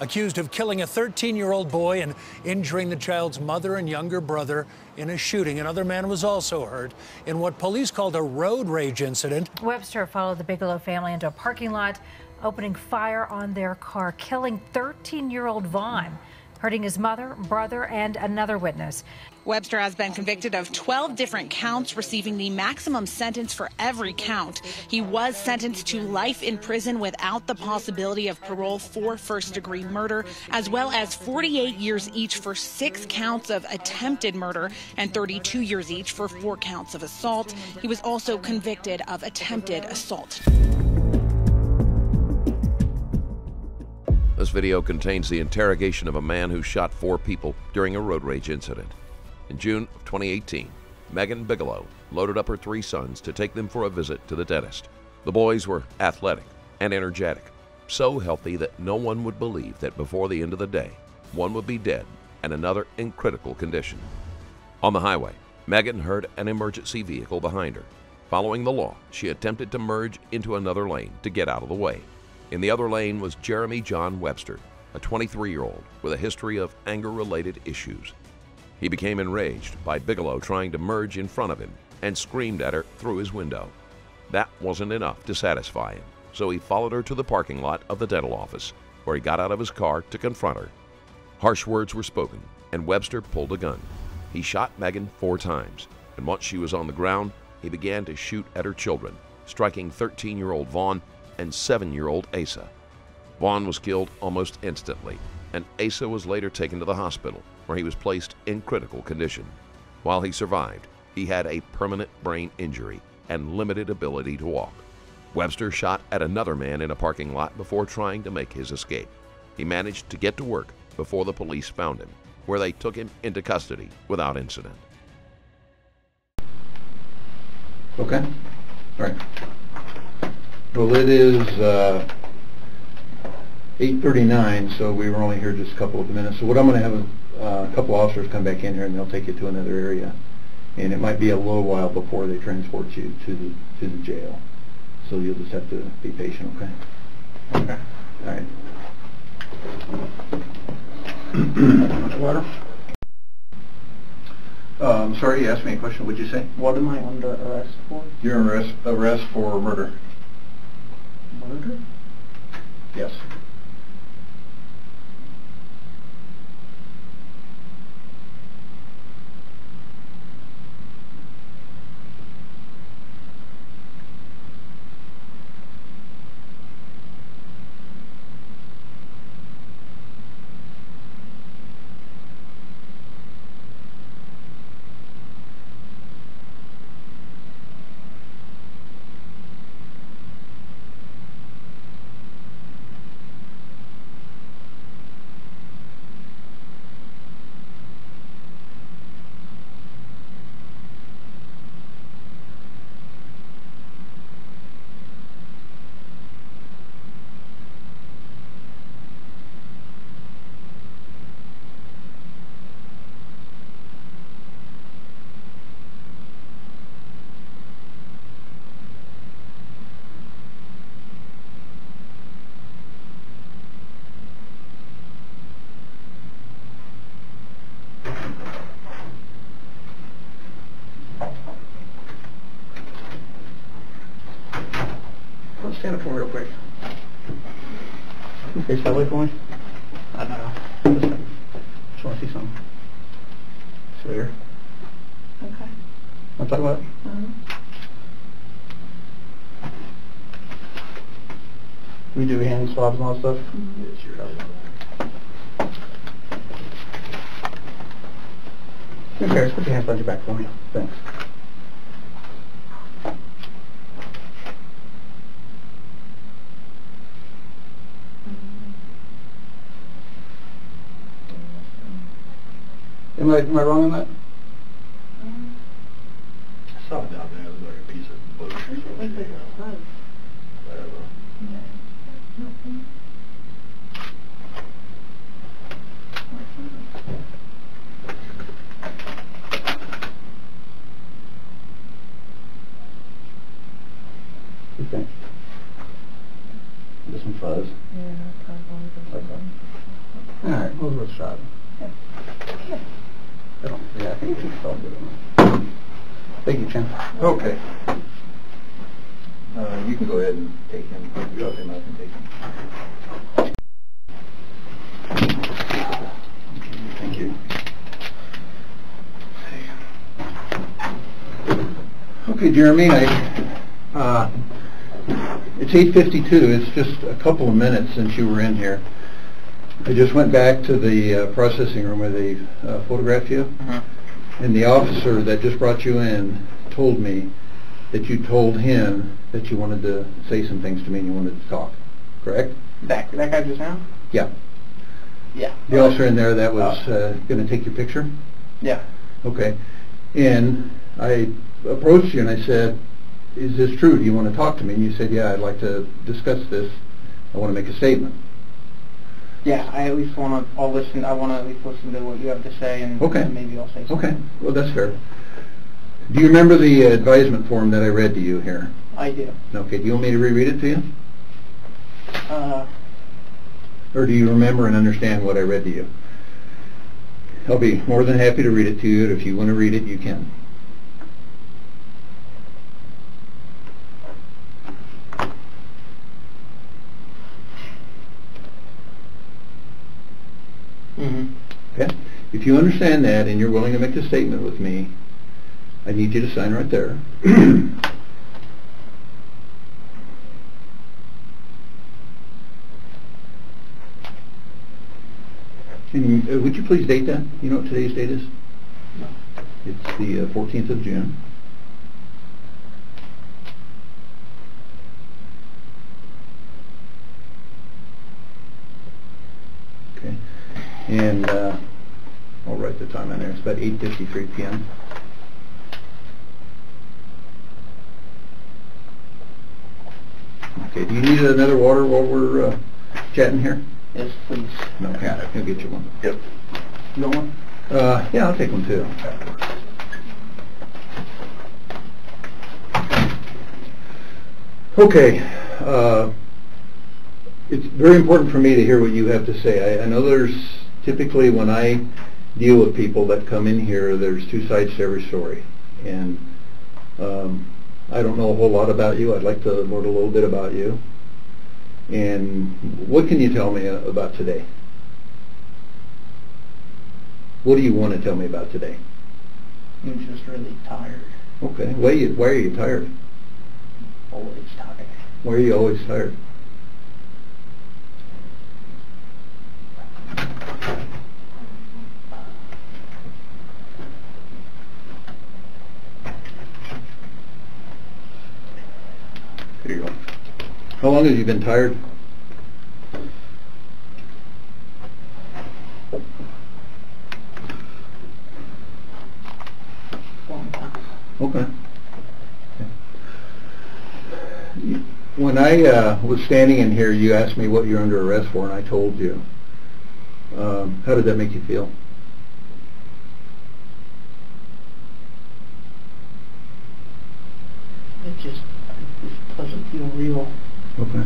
accused of killing a 13 year old boy and injuring the child's mother and younger brother in a shooting. Another man was also hurt in what police called a road rage incident. Webster followed the Bigelow family into a parking lot, opening fire on their car, killing 13 year old Vaughn hurting his mother, brother, and another witness. Webster has been convicted of 12 different counts, receiving the maximum sentence for every count. He was sentenced to life in prison without the possibility of parole for first degree murder, as well as 48 years each for six counts of attempted murder and 32 years each for four counts of assault. He was also convicted of attempted assault. This video contains the interrogation of a man who shot four people during a road rage incident. In June of 2018, Megan Bigelow loaded up her three sons to take them for a visit to the dentist. The boys were athletic and energetic, so healthy that no one would believe that before the end of the day, one would be dead and another in critical condition. On the highway, Megan heard an emergency vehicle behind her. Following the law, she attempted to merge into another lane to get out of the way. In the other lane was Jeremy John Webster, a 23 year old with a history of anger related issues. He became enraged by Bigelow trying to merge in front of him and screamed at her through his window. That wasn't enough to satisfy him, so he followed her to the parking lot of the dental office, where he got out of his car to confront her. Harsh words were spoken, and Webster pulled a gun. He shot Megan four times, and once she was on the ground, he began to shoot at her children, striking 13 year old Vaughn and seven year old Asa. Vaughn was killed almost instantly, and Asa was later taken to the hospital, where he was placed in critical condition. While he survived, he had a permanent brain injury and limited ability to walk. Webster shot at another man in a parking lot before trying to make his escape. He managed to get to work before the police found him, where they took him into custody without incident. Okay. All right. Well, it is uh, 8:39, so we were only here just a couple of minutes. So what I'm going to have a, uh, a couple officers come back in here, and they'll take you to another area. And it might be a little while before they transport you to the to the jail. So you'll just have to be patient, okay? Okay. All right. Water. Uh, I'm sorry, you asked me a question. What'd you say? What am I under arrest for? You're under arrest, arrest for murder. Yes. Let's stand up for me real quick. Face that way for me. I don't know. Just, just want to see something. So here. Okay. Want to talk about it? Uh-huh. We do hand swabs and all that stuff? Mhm. Here, Harris, put your hands behind your back for me. Thanks. Am Am I wrong on that? Um, I saw it down there. It was like a piece of bush. I don't think it's a bug. No. Nothing. You think? Just some fuzz. Yeah, probably. Okay. All right, we'll let's try it. I don't, yeah, I think it's all good enough. Okay. Uh, you can go ahead and take him, drop him up and take him. Thank you. Okay, Jeremy, I, uh, it's eight fifty-two, it's just a couple of minutes since you were in here. I just went back to the uh, processing room where they uh, photographed you. And the officer that just brought you in told me that you told him that you wanted to say some things to me and you wanted to talk, correct? That, that guy just now? Yeah. Yeah. The officer in there that was uh, going to take your picture? Yeah. Okay. And I approached you and I said, is this true? Do you want to talk to me? And you said, yeah, I'd like to discuss this. I want to make a statement. Yeah, I at least want to, I'll listen, I want to at least listen to what you have to say and Okay. and maybe I'll say something. Okay, well, that's fair. Do you remember the advisement form that I read to you here? I do. Okay, do you want me to reread it to you? Uh, Or do you remember and understand what I read to you? I'll be more than happy to read it to you, if you want to read it, you can. mm-hmm. Okay? If you understand that and you're willing to make a statement with me, I need you to sign right there. And uh, would you please date that? You know what today's date is? No. It's the uh, 14th of June. Okay. And uh, I'll write the time on there. It's about 8:53 p.m. Okay, do you need another water while we're uh, chatting here? Yes, please. No, okay, I'll get you one. Yep. You want one? Uh, yeah, I'll take one too. Okay, uh, it's very important for me to hear what you have to say. I, I know there's typically when I deal with people that come in here, there's two sides to every story. And um, I don't know a whole lot about you. I'd like to learn a little bit about you. And what can you tell me about today? What do you want to tell me about today? I'm just really tired. Okay, why are you, why are you tired? Always tired. Why are you always tired? How long have you been tired? Okay. When I uh, was standing in here, you asked me what you're under arrest for, and I told you. Um, How did that make you feel? It just, it just doesn't feel real. Okay.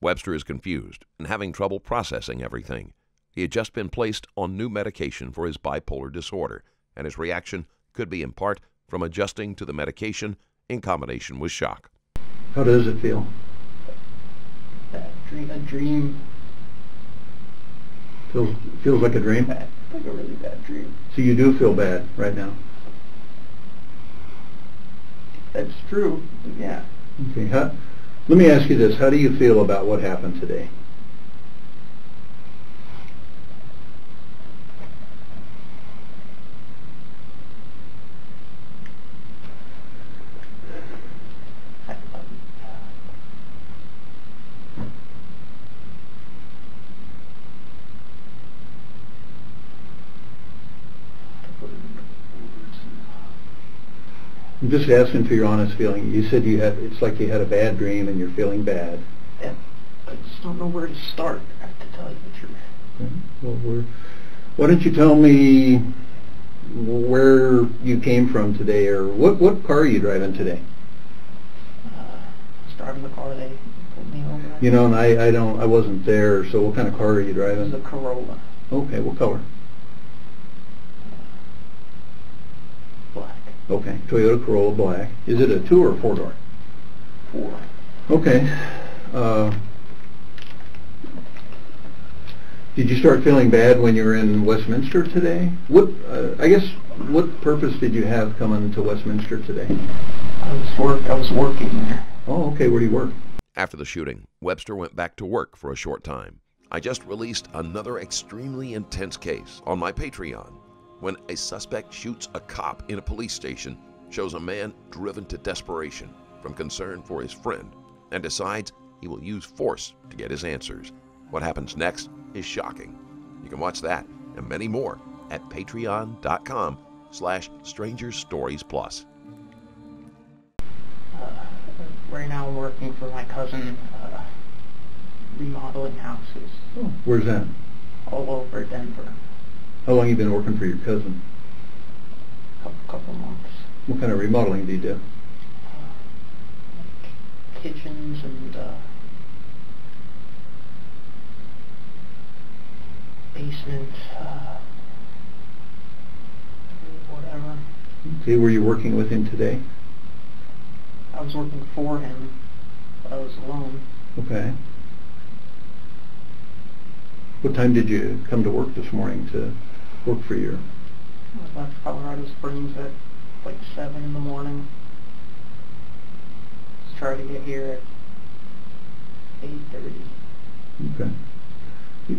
Webster is confused and having trouble processing everything. He had just been placed on new medication for his bipolar disorder, and his reaction could be in part from adjusting to the medication in combination with shock. How does it feel? Bad dream, a dream, Feels, feels like a dream? bad, like a really bad dream. So you do feel bad right now? That's true, yeah. Okay. How, let me ask you this. How do you feel about what happened today? I, um, to put it into words and- I'm just asking for your honest feeling. You said you had, it's like you had a bad dream and you're feeling bad. and I just don't know where to start, I have to tell you the truth. Okay. Well, we're, why don't you tell me where you came from today, or what, what car are you driving today? Uh, I was driving the car, they pulled me over. You know, and I, I don't, I wasn't there, so what kind of car are you It was a? Corolla. Okay, what color? Okay, Toyota Corolla black. Is it a two or a four door? Four. Okay. Uh, Did you start feeling bad when you were in Westminster today? What, uh, I guess, what purpose did you have coming to Westminster today? I was work. I was working there. Oh, okay, where do you work? After the shooting, Webster went back to work for a short time. I just released another extremely intense case on my Patreon when a suspect shoots a cop in a police station, shows a man driven to desperation from concern for his friend, and decides he will use force to get his answers. What happens next is shocking. You can watch that and many more at patreon.com slash stranger stories plus. Uh, right now I'm working for my cousin, uh, remodeling houses Oh, where's that? all over Denver. How long you been working for your cousin? Couple, couple months. What kind of remodeling do you do? Uh, kitchens and uh, basement, uh, whatever. Okay, were you working with him today? I was working for him, but I was alone. Okay. What time did you come to work this morning to work for your, I left Colorado Springs at like 7 in the morning. Just try to get here at 8.30. okay.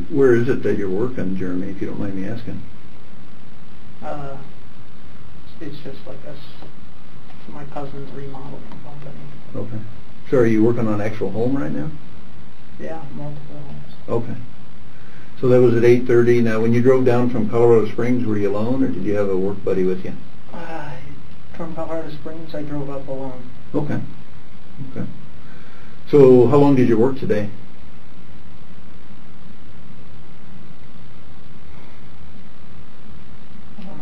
Where is it that you're working, Jeremy, if you don't mind me asking? Uh, it's just like a, s- my cousin's remodeling company. Okay. So are you working on actual home right now? Yeah, multiple homes. Okay. So that was at 8:30. Now, when you drove down from Colorado Springs, were you alone, or did you have a work buddy with you? Uh, from Colorado Springs, I drove up alone. Okay. Okay. So how long did you work today? I don't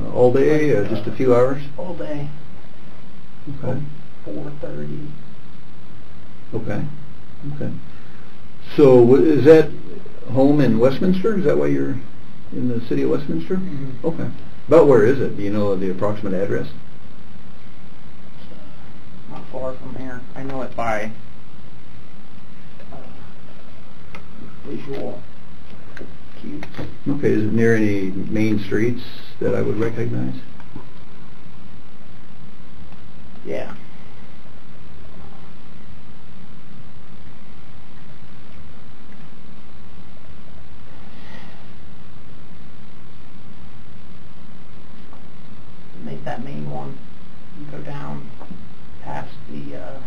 know, Uh, all day, uh, just a few hours? all day, Okay. 4.30. Okay. Okay. So is that home in Westminster? Is that why you're in the city of Westminster? Mhm. Okay. About where is it? Do you know the approximate address? Uh, not far from here. I know it by uh, visual cues. Okay. Is it near any main streets that I would recognize? Yeah. Make that main one. You go down past the uh,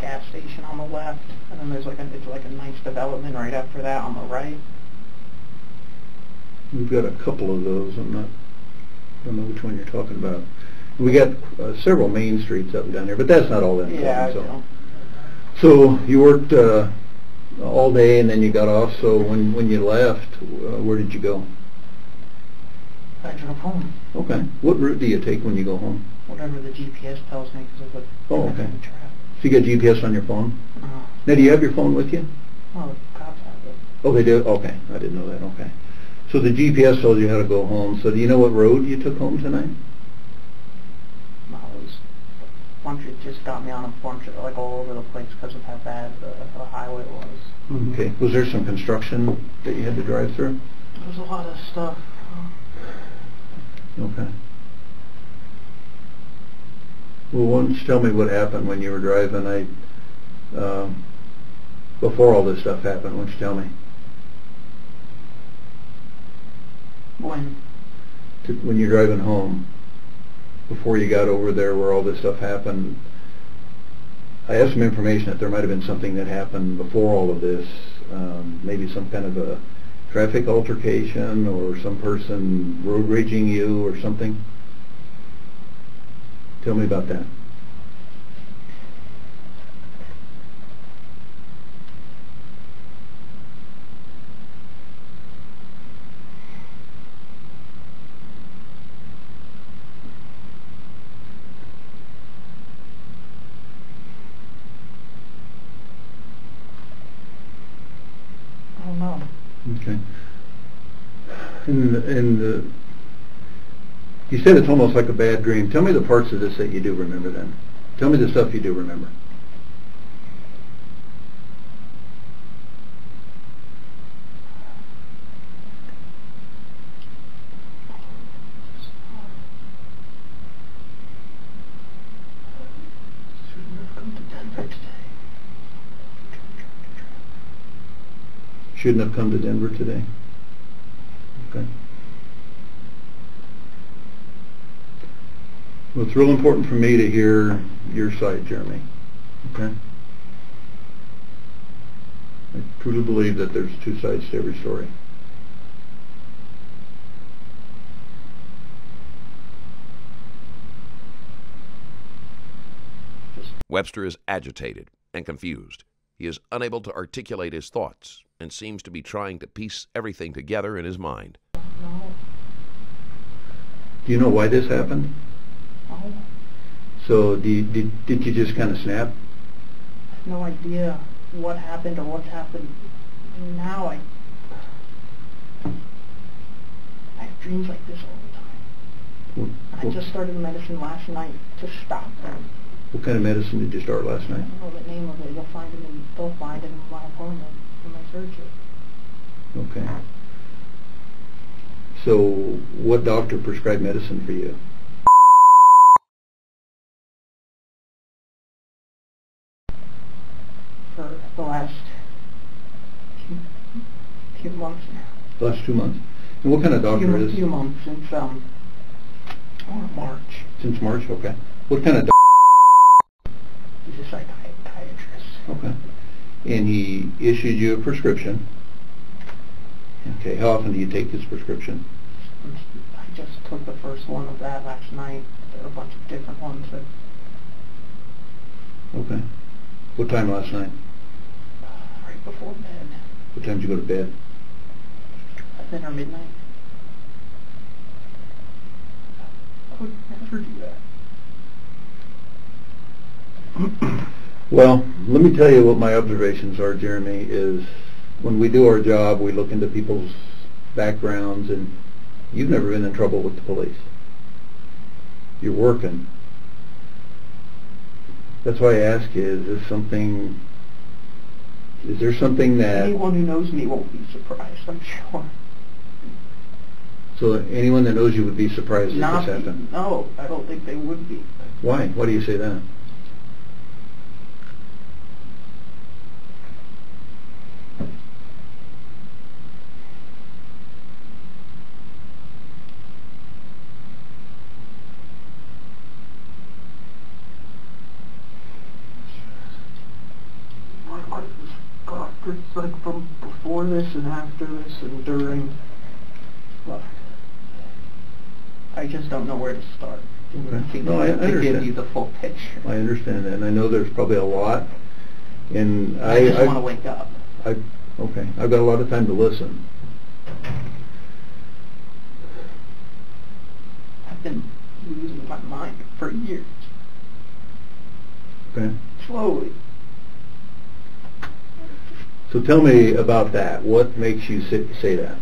gas station on the left, and then there's like a it's like a nice development right after that on the right. We've got a couple of those. I'm not, I don't know which one you're talking about. We got uh, several main streets up and down here, but that's not all that Yeah, important. know. So, so you worked uh, all day and then you got off. So when when you left, uh, where did you go? I drove home. Okay. What route do you take when you go home? Whatever the GPS tells me because of the Oh, okay. traffic. So you got GPS on your phone? Uh, Now, do you have your phone with you? oh, the cops have it. Oh, they do? Okay. I didn't know that. Okay. So the GPS told you how to go home. So do you know what road you took home tonight? It was a bunch. It just got me on a bunch of like all over the place because of how bad the, the highway was. Okay. Was there some construction that you had to drive through? There was a lot of stuff. Okay. Well, why don't you tell me what happened when you were driving? I, um, before all this stuff happened, why don't you tell me? When To, when you're driving home, before you got over there where all this stuff happened, I have some information that there might have been something that happened before all of this, um, maybe some kind of a traffic altercation or some person road raging you or something. Tell me about that. And, and uh, you said it's almost like a bad dream. Tell me the parts of this that you do remember then. Tell me the stuff you do remember. Shouldn't have come to Denver today. Shouldn't have come to Denver today. Okay. Well, it's real important for me to hear your side, Jeremy. Okay? I truly believe that there's two sides to every story. Webster is agitated and confused. He is unable to articulate his thoughts and seems to be trying to piece everything together in his mind. No, Do you know why this happened? no, So you, did, did you just kind of snap? I have no idea what happened or what's happened. Now I, I have dreams like this all the time. What, I just started medicine last night to stop them. what kind of medicine did you start last night? I don't know the name of it. You'll find it in, they'll find it in my appointment in my surgery. Okay. So what doctor prescribed medicine for you? for the last few, few months now. Last two months? And what kind of doctor few, is? few months since um March. Since March, okay. What kind of doc- He's a psychiatrist. Okay. And he issued you a prescription. Okay, how often do you take this prescription? I took the first one of that last night. There are a bunch of different ones that Okay. What time last night? uh, right before bed. What time did you go to bed? At dinner midnight. I would never do that. Well, let me tell you what my observations are, Jeremy, is when we do our job, we look into people's backgrounds, and you've never been in trouble with the police. You're working. That's why I ask you, is this something, is there something that, Anyone who knows me won't be surprised, I'm sure. so anyone that knows you would be surprised if this happened? No, I don't think they would be. Why? Why do you say that? My life is fucked. It's like from before this and after this and during. Well, I just don't know where to start. Okay. To, No, I- I to give understand. you the full picture. I understand that, and I know there's probably a lot, and I... I just want to wake up. I, okay, I've got a lot of time to listen. I've been losing my mind for years. Okay? Slowly. So tell me about that. What makes you say, say that?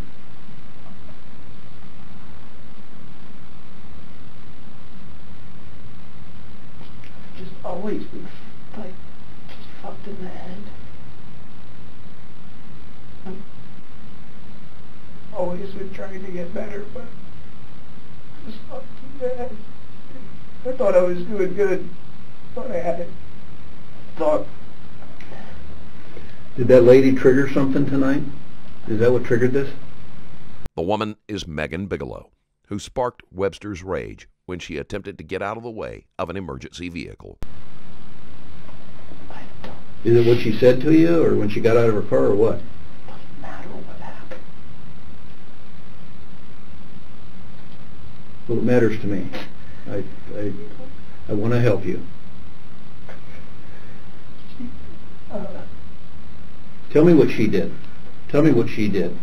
Just always been like just fucked in the head. I'm always been trying to get better, but just fucked in the head. I thought I was doing good. Thought I had it. Thought Did that lady trigger something tonight? Is that what triggered this? The woman is Megan Bigelow, who sparked Webster's rage when she attempted to get out of the way of an emergency vehicle. Is it what she said to you, or when she got out of her car, or what? doesn't matter what happened. Well, it matters to me. I, I, I want to help you. Uh, Tell me what she did. Tell me what she did.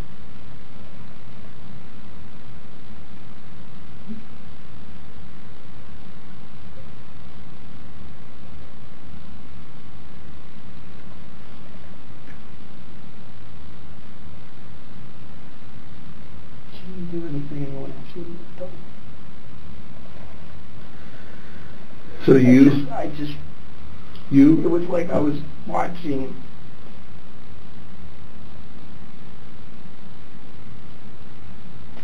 She didn't do anything anyone else would have done. So I you, just, I just, you, it was like I was watching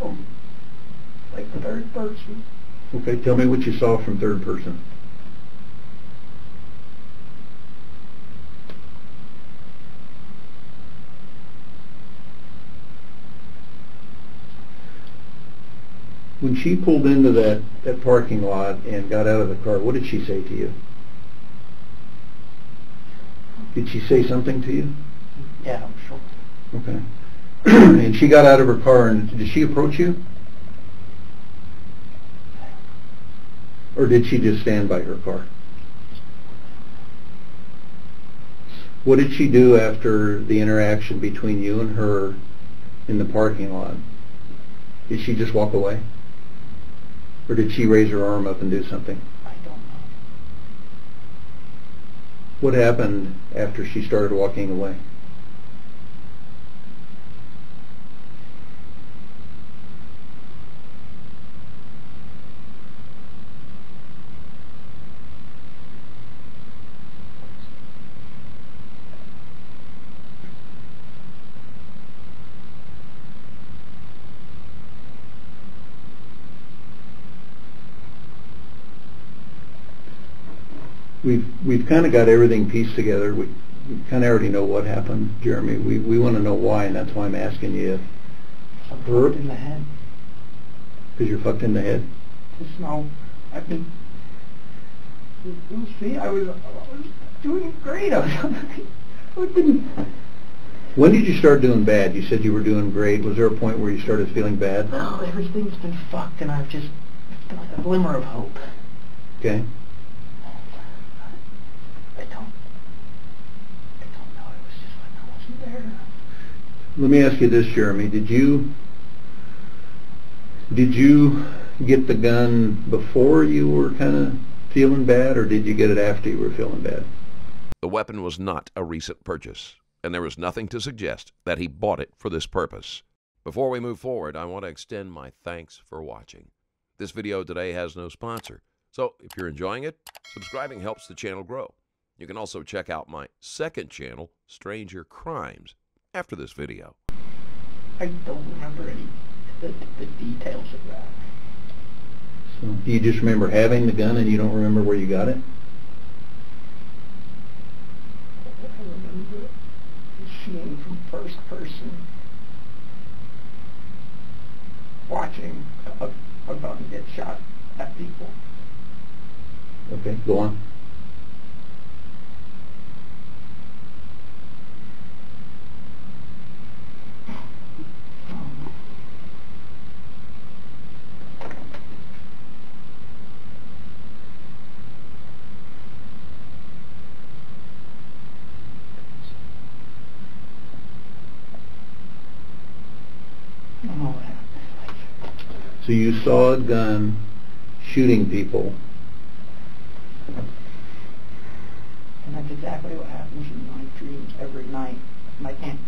from like the third person. okay, tell me what you saw from third person. When she pulled into that, that parking lot and got out of the car, what did she say to you? Did she say something to you? Yeah, I'm sure. Okay. and she got out of her car and did she approach you? Or did she just stand by her car? What did she do after the interaction between you and her in the parking lot? Did she just walk away? Or did she raise her arm up and do something? I don't know. What happened after she started walking away? We've, kind of got everything pieced together. We, we kind of already know what happened, Jeremy. We, we want to know why, and that's why I'm asking you. I'm fucked in the head. Because you're fucked in the head. Just I've been. You see, I was, I was doing great. I was, been. When did you start doing bad? You said you were doing great. Was there a point where you started feeling bad? Oh, everything's been fucked, and I've just it's been like a glimmer of hope. Okay. I don't. I don't know. It was just like I wasn't there. Let me ask you this, Jeremy. Did you did you get the gun before you were kind of feeling bad, or did you get it after you were feeling bad? The weapon was not a recent purchase, and there was nothing to suggest that he bought it for this purpose. Before we move forward, I want to extend my thanks for watching. This video today has no sponsor, so if you're enjoying it, subscribing helps the channel grow. You can also check out my second channel, Stranger Crimes, after this video. I don't remember any the, the details of that. So, do you just remember having the gun and you don't remember where you got it? I remember seeing from first person, watching a, a gun get shot at people. Okay, go on. I don't know what happened. So you saw a gun shooting people. And that's exactly what happens in my dreams every night. I can't.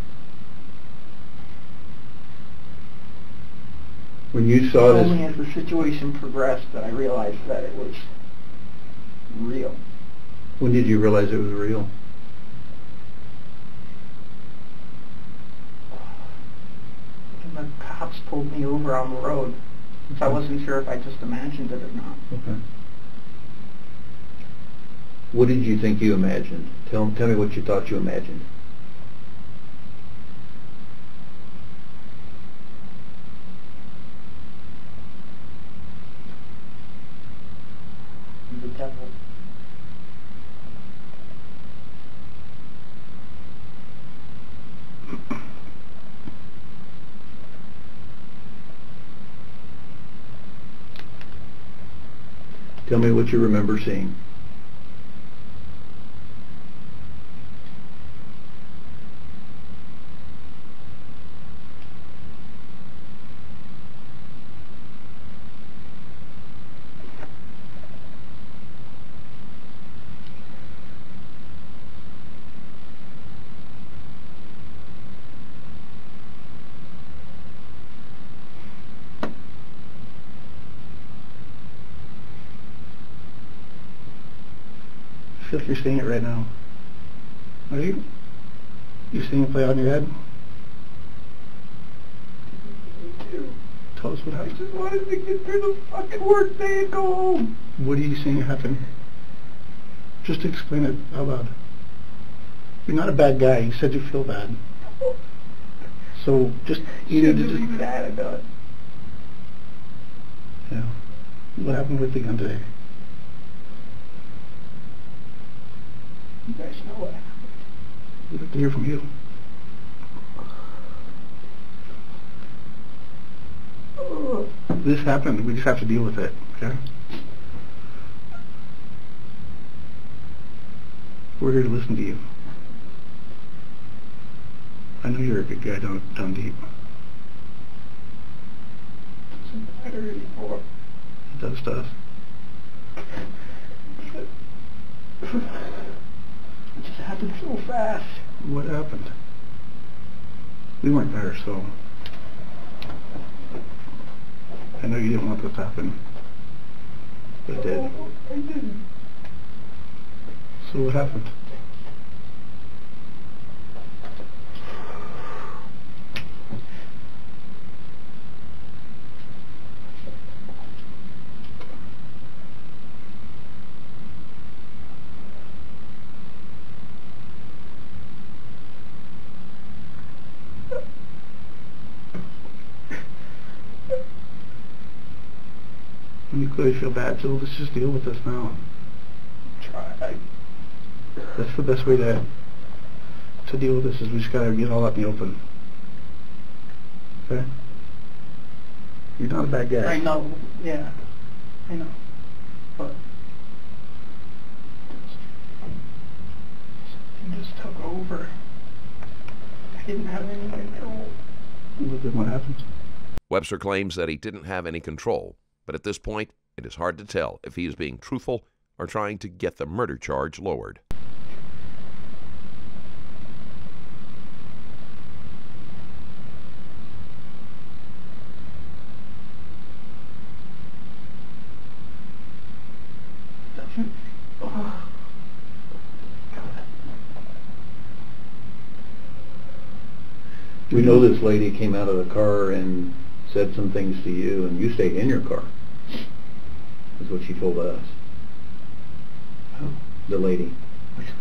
When you saw Only this, as the situation progressed that I realized that it was real. when did you realize it was real? And the cops pulled me over on the road. So I wasn't sure if I just imagined it or not. Okay. What did you think you imagined? Tell, tell me what you thought you imagined. The devil. Tell me what you remember seeing. I like you're seeing it right now. Are you? You seeing it play out in your head? Tell us what I happened. just wanted to get through the fucking work day and go home. What are you seeing happen? Just explain it out loud. You're not a bad guy. You said you feel bad. So just you need to just be mad about it. yeah. What happened with the gun today? Guys know what happened. We'd like to hear from you. This happened. We just have to deal with it. Okay. We're here to listen to you. I know you're a good guy down, down deep. Doesn't matter anymore. It does us. It just happened so fast. What happened? We weren't there, so I know you didn't want this to happen, but it did. Oh, I didn't. So what happened? You feel bad, so let's just deal with this now. Try. That's the best way to to deal with this is we just gotta get all out in the open. Okay? You're not a bad guy. I know. Yeah. I know. But something just took over. I didn't have any control. Well, then what happens? Webster claims that he didn't have any control, but at this point, it is hard to tell if he is being truthful or trying to get the murder charge lowered. We know this lady came out of the car and said some things to you, and you stayed in your car, is what she told us. Who? The lady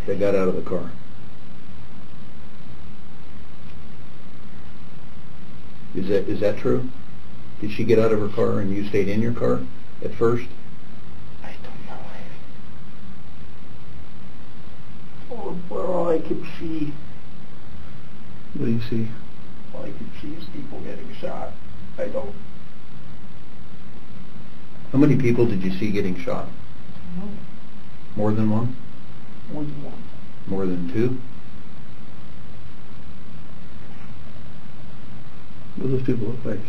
that got out of the car. Is that, is that true? Did she get out of her car and you stayed in your car at first? I don't know. Oh, where all I could see, What do you see? all I could see is people getting shot. I don't How many people did you see getting shot? More than one? More than one. More than two? What do those people look like?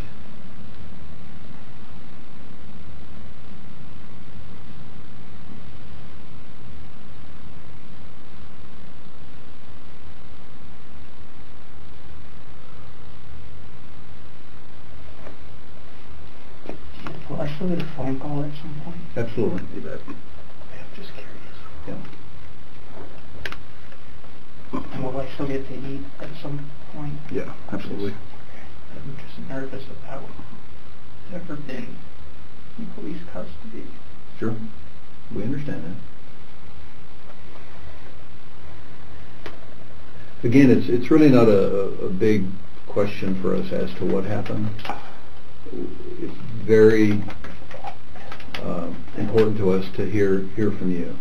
Will I still get a phone call at some point? Absolutely. I'm just curious. Yeah. And will I still get to eat at some point? Yeah, absolutely. I'm just nervous about ever been in police custody. Sure. We understand that. Again, it's, it's really not a, a- a big question for us as to what happened. It's very uh, important to us to hear, hear from you.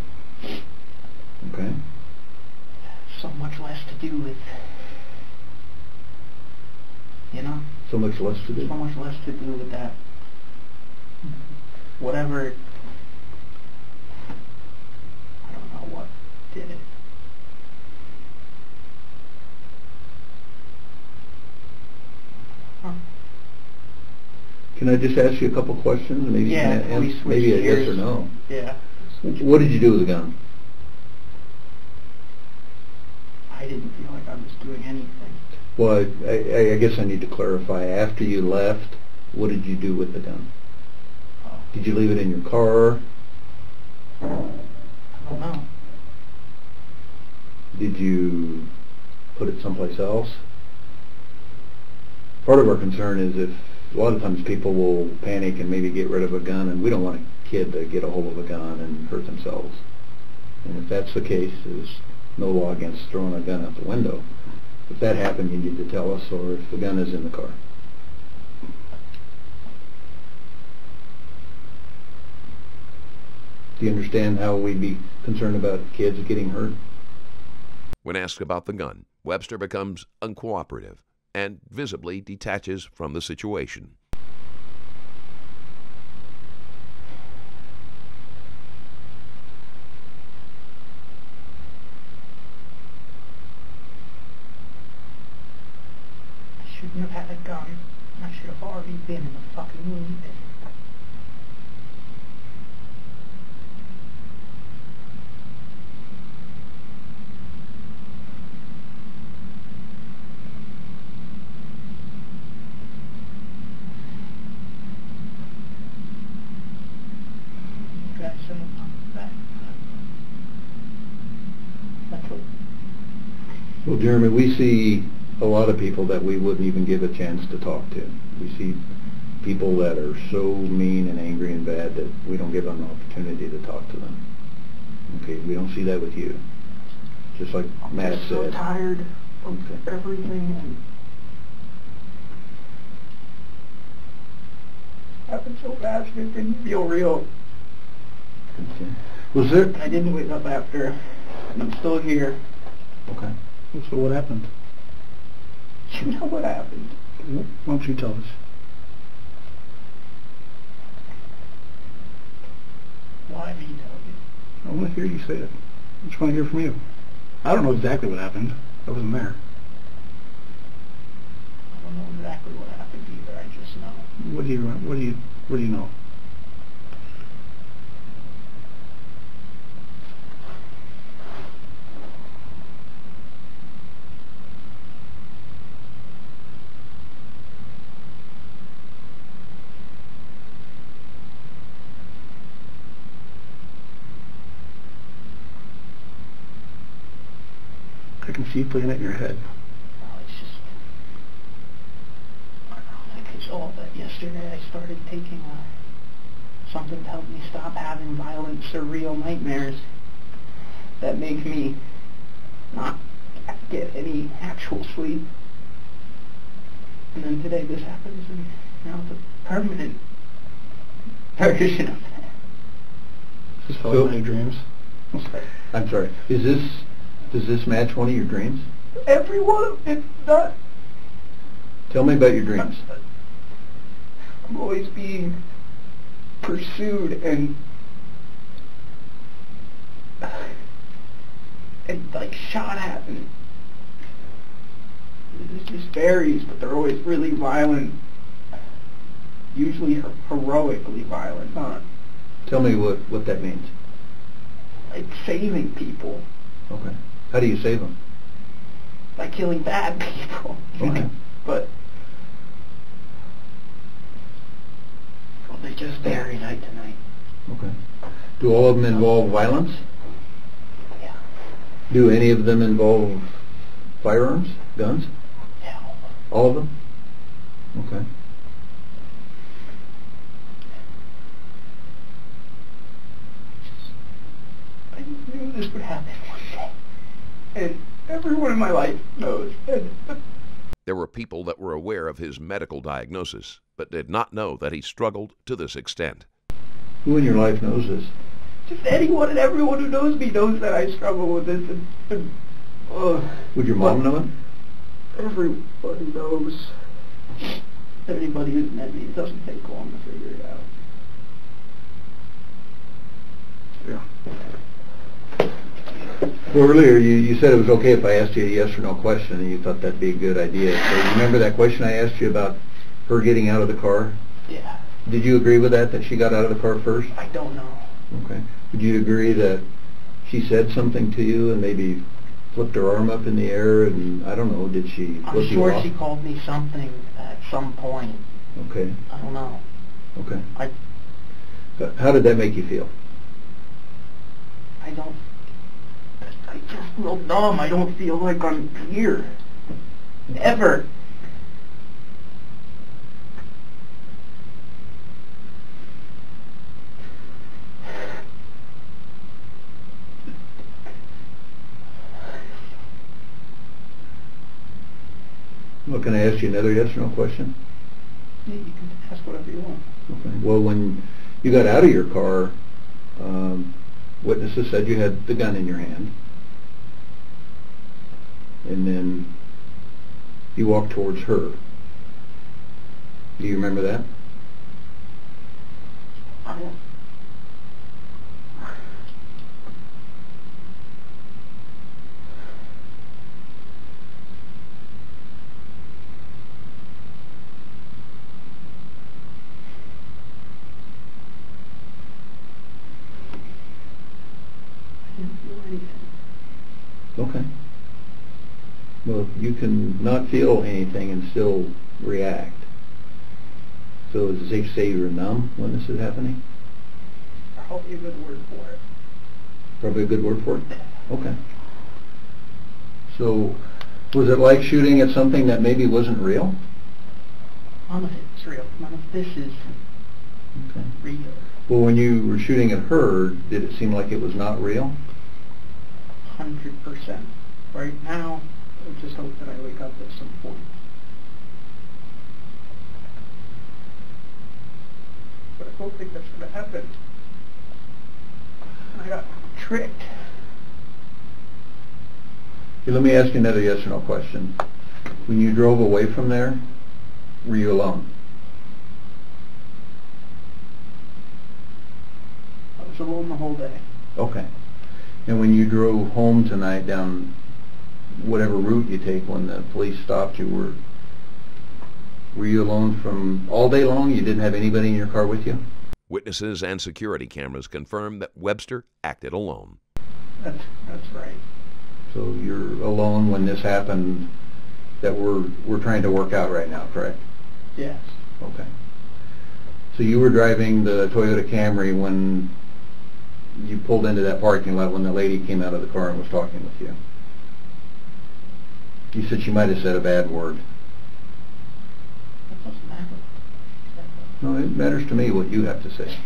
Okay? So much less to do with, you know, So much less to do. so much less to do with that. Whatever, I don't know what did it. Huh. Can I just ask you a couple questions? Maybe Yeah, can we switch Maybe a yes or no. Yeah. What did you do with the gun? I didn't feel like I was doing anything. Well, I, I, I guess I need to clarify. After you left, what did you do with the gun? Oh, Did you leave it in your car? I don't know. Did you put it someplace else? Part of our concern is if, a lot of times people will panic and maybe get rid of a gun, and we don't want a kid to get a hold of a gun and hurt themselves. And if that's the case, there's no law against throwing a gun out the window. If that happened, you need to tell us, or if the gun is in the car. Do you understand how we'd be concerned about kids getting hurt? When asked about the gun, Webster becomes uncooperative and visibly detaches from the situation. I shouldn't have had a gun. I should have already been in the fucking Navy. Guys, someone come back. That's what Jeremy, we see a lot of people that we wouldn't even give a chance to talk to. We see people that are so mean and angry and bad that we don't give them an opportunity to talk to them. Okay, we don't see that with you. Just like I'm Matt just so said. tired of Okay. everything happened so fast it didn't feel real. Okay. Was there, I didn't wake up after, and I'm still here. okay, So what happened? You know what happened? Why don't you tell us? Why me tell you? I want to hear you say it. I just want to hear from you. I don't know exactly what happened. I wasn't there. I don't know exactly what happened either. I just know. What do you What do you What do you know? You playing it in your head. No, it's just. I don't know. Like it's all that yesterday I started taking uh, something to help me stop having violent, surreal nightmares that make me not get any actual sleep. And then today this happens, and now it's a permanent version of that. Just So- following my dreams. I'm sorry, is this, does this match one of your dreams? Everyone, it's not. Tell me about your dreams. I'm always being pursued and and like shot at and it just varies, but they're always really violent. Usually heroically violent, not Tell me what, what that means. like saving people Okay. How do you save them? by killing bad people. Okay. but well, they just vary night to night. Okay. Do all of them involve violence? Yeah, Do any of them involve firearms, guns? yeah. All of them? Okay. I knew this would happen. And everyone in my life knows. There were people that were aware of his medical diagnosis, but did not know that he struggled to this extent. Who in your life knows this? just anyone and everyone who knows me knows that I struggle with this. And, and uh, Would your mom know it? everybody knows. Anybody who's met me, it doesn't take long to figure it out. Yeah. Well, earlier you, you said it was okay if I asked you a yes or no question, and you thought that'd be a good idea. So you remember that question I asked you about her getting out of the car? Yeah, Did you agree with that, that she got out of the car first? I don't know. Okay. Would you agree that she said something to you and maybe flipped her arm up in the air and, I don't know, did she I'm you sure off? she called me something at some point. Okay, I don't know. okay. I How did that make you feel? I don't. I just feel numb. I don't feel like I'm here. Ever. Well, can I ask you another yes or no question? Yeah, you can ask whatever you want. Okay. Well, when you got out of your car, um, witnesses said you had the gun in your hand. And then you walked towards her. Do you remember that? I don't. I didn't feel anything. Okay. Well, you can not feel anything and still react. So is it safe to say you were numb when this is happening? Probably a good word for it. Probably a good word for it? Okay. So, was it like shooting at something that maybe wasn't real? None of it's real. None of this is Okay. real. Well, when you were shooting at her, did it seem like it was not real? Hundred percent. Right now, I just hope that I wake up at some point. But I don't think that's gonna happen. I got tricked. Okay, let me ask you another yes or no question. When you drove away from there, were you alone? I was alone the whole day. Okay. And when you drove home tonight down whatever route you take when the police stopped you, were were you alone from all day long? You didn't have anybody in your car with you? Witnesses and security cameras confirm that Webster acted alone. That's, that's right. So you're alone when this happened that we're we're trying to work out right now, correct? Yes. Okay. So you were driving the Toyota Camry when you pulled into that parking lot when the lady came out of the car and was talking with you. You said she might have said a bad word. That doesn't matter. No, it matters to me what you have to say.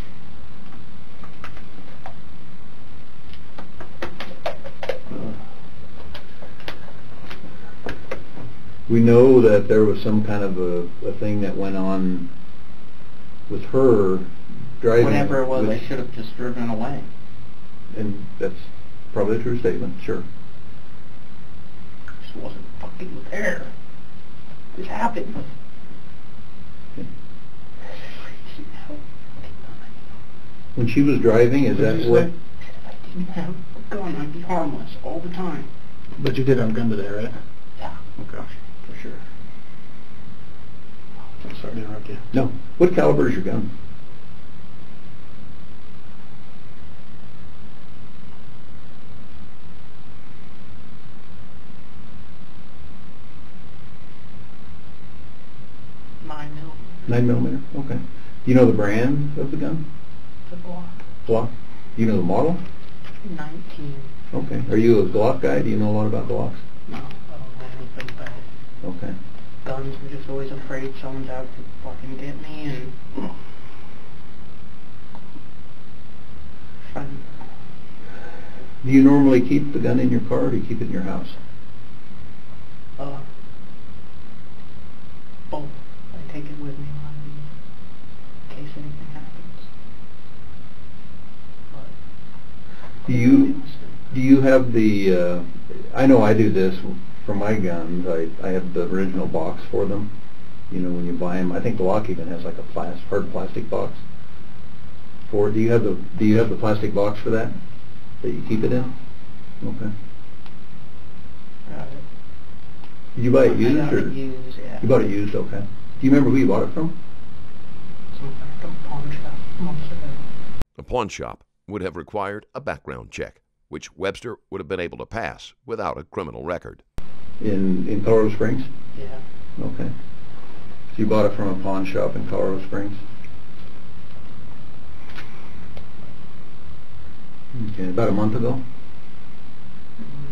We know that there was some kind of a, a thing that went on with her driving. Whatever it was, I should have just driven away. And that's probably a true statement, sure. Just wasn't fucking there. This happened. When she was driving, is that what? If I didn't have a gun, I'd be harmless all the time. But you did have a gun today, right? Yeah, Okay. for sure. I'm sorry to interrupt you. No. What caliber is your gun? Nine mil. Nine millimeter? Okay. Do you know the brand of the gun? The Glock. Glock? Do you know the model? Nineteen. Okay. Are you a Glock guy? Do you know a lot about Glocks? No, I don't know anything about it. Okay. Guns, I'm just always afraid someone's out to fucking get me and... Do you normally keep the gun in your car or do you keep it in your house? Uh, both. I take it with me on the, in case anything happens. But, Do you, do you have the, uh, I know I do this for my guns. I, I have the original box for them. You know, when you buy them, I think Glock even has like a plas, hard plastic box. For, do you have the, do you have the plastic box for that? That you keep it in? Okay. got. Did you buy it I used got or? it used, yeah. You bought it used, okay. Do you remember who you bought it from? Some back of pawn shop. A pawn shop would have required a background check, which Webster would have been able to pass without a criminal record. In, in Colorado Springs? Yeah. Okay. So you bought it from a pawn shop in Colorado Springs? Okay, about a month ago? Mm-hmm.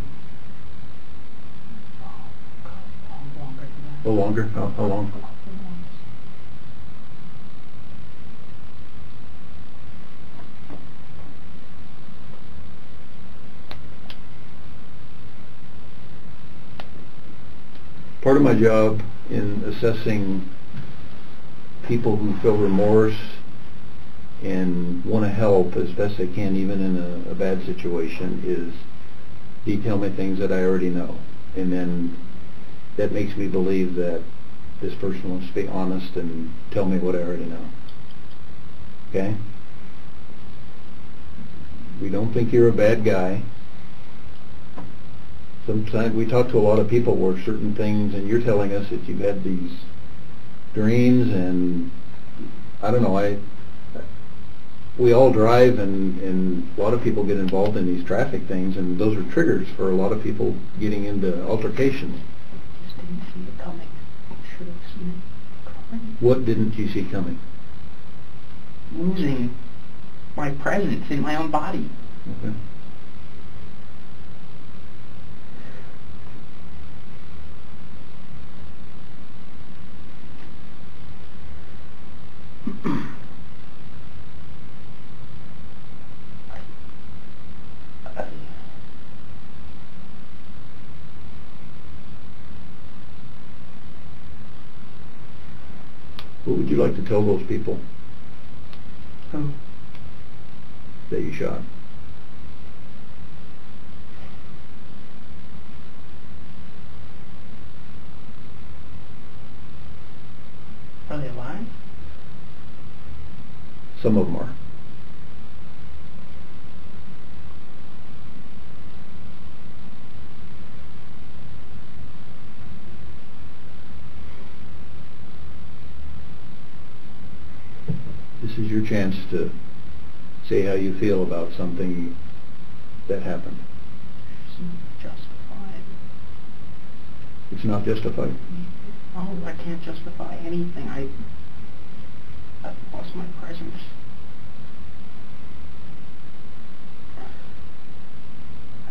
A little longer? How, how long? Part of my job in assessing people who feel remorse and want to help as best they can, even in a, a bad situation, is detail me things that I already know. And then that makes me believe that this person wants to be honest and tell me what I already know. Okay? We don't think you're a bad guy. Sometimes we talk to a lot of people where certain things, and you're telling us that you've had these dreams, and I don't know. I we all drive, and and a lot of people get involved in these traffic things, and those are triggers for a lot of people getting into altercations. Just didn't see it coming. Should have seen it coming. What didn't you see coming? Losing my presence in my own body. Okay. What would you like to tell those people Who? that you shot? Are they alive? Some of them are. This is your chance to say how you feel about something that happened. It's not justified. It's not justified. Oh, I can't justify anything. I, I lost my presence.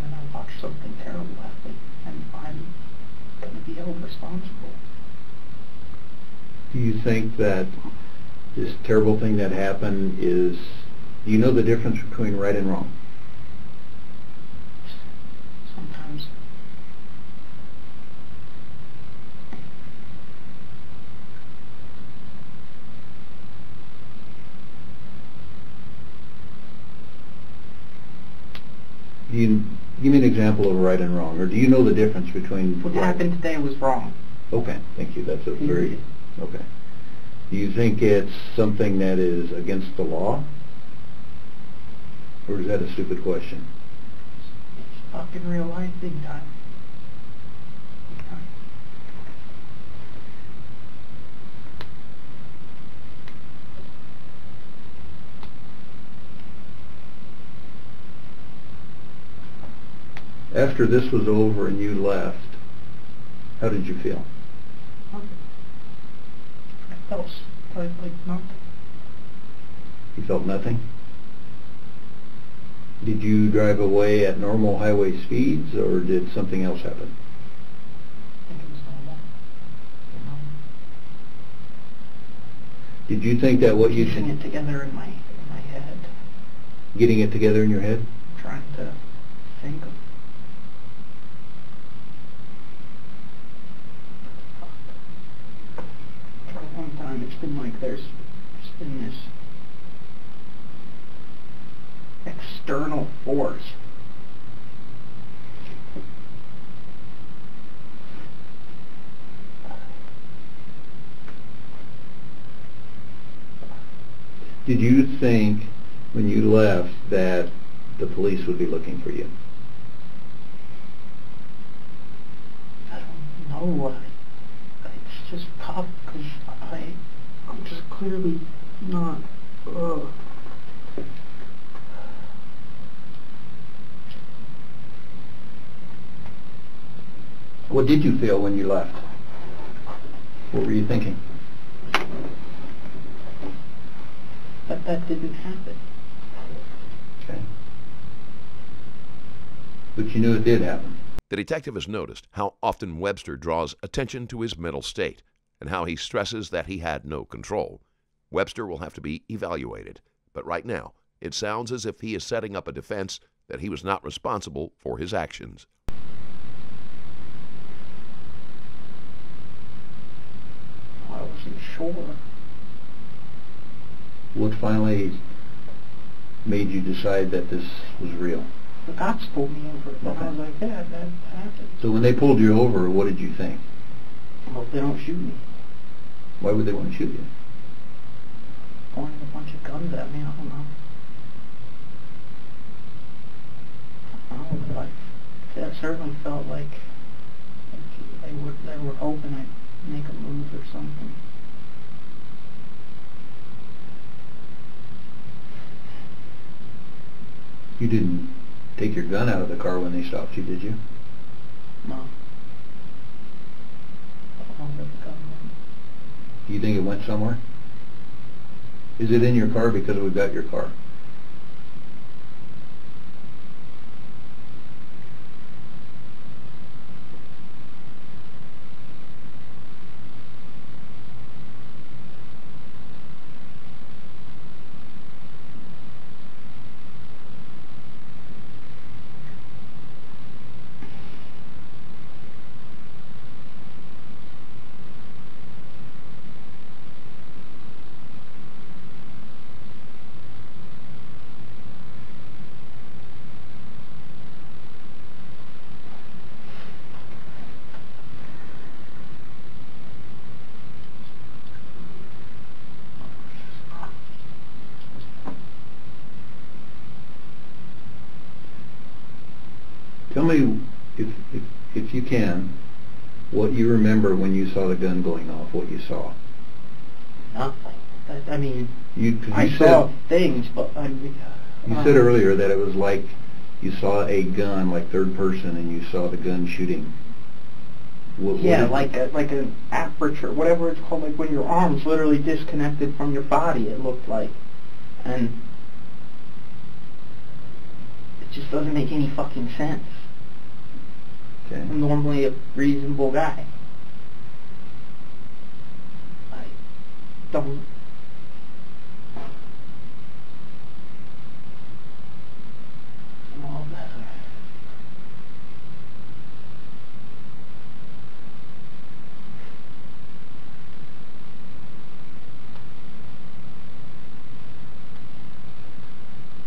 And I watched something terrible happen, and I'm going to be held responsible. Do you think that this terrible thing that happened is, do you know the difference between right and wrong? Sometimes Do you, give me an example of right and wrong, or do you know the difference between? what right- happened today was wrong. Okay, thank you, that's a very, okay. Do you think it's something that is against the law? Or is that a stupid question? It's fucking real life big time. After this was over and you left, how did you feel? I felt like, like nothing. You felt nothing? Did you drive away at normal highway speeds, or did something else happen? I think it was normal. Did you think that what you, piecing it together in my in my head, getting it together in your head? trying to think of. For a been like there's, been this external force. Did you think, when you left, that the police would be looking for you? I don't know. I, it's just tough because I, I'm just clearly not. Uh, What did you feel when you left? What were you thinking? But that didn't happen. Okay. But you knew it did happen. The detective has noticed how often Webster draws attention to his mental state and how he stresses that he had no control. Webster will have to be evaluated, but right now it sounds as if he is setting up a defense that he was not responsible for his actions. I wasn't sure. What finally made you decide that this was real? The cops pulled me over, and I was like, yeah, that happened. So when they pulled you over, what did you think? I hope they don't shoot me. Why would they want to shoot you? Pointing a bunch of guns at me, I don't know. I don't know, but I, certainly felt like, like they were, they were hoping I'd make a move or something. You didn't take your gun out of the car when they stopped you, did you? No. Do you think it went somewhere? Is it in your car because we've got your car? Me, if, if, if you can, what you remember when you saw the gun going off, what you saw. Nothing. I, I mean, You, 'cause I you saw said, things, but I. you uh, said earlier that it was like you saw a gun, like third person, and you saw the gun shooting. What, what Yeah, did- like a, like an aperture, whatever it's called, like when your arm's literally disconnected from your body, it looked like. And it just doesn't make any fucking sense. Okay. I'm normally a reasonable guy. I don't... better.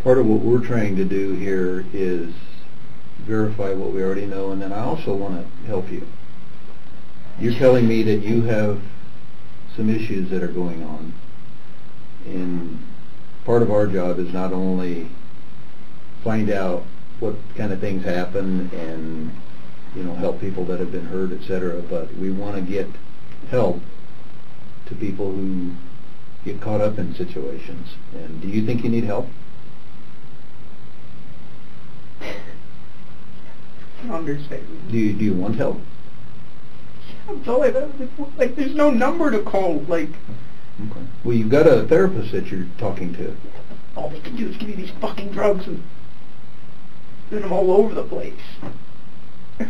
Part of what we're trying to do here is verify what we already know, and then I also want to help you. You're telling me that you have some issues that are going on, and part of our job is not only find out what kind of things happen and, you know, help people that have been hurt, et cetera, but we want to get help to people who get caught up in situations. And do you think you need help? Understatement. Do you, do you want help? I'm sorry, like, there's no number to call, like... Okay. Well, you've got a therapist that you're talking to. all they can do is give you these fucking drugs and put them all over the place. and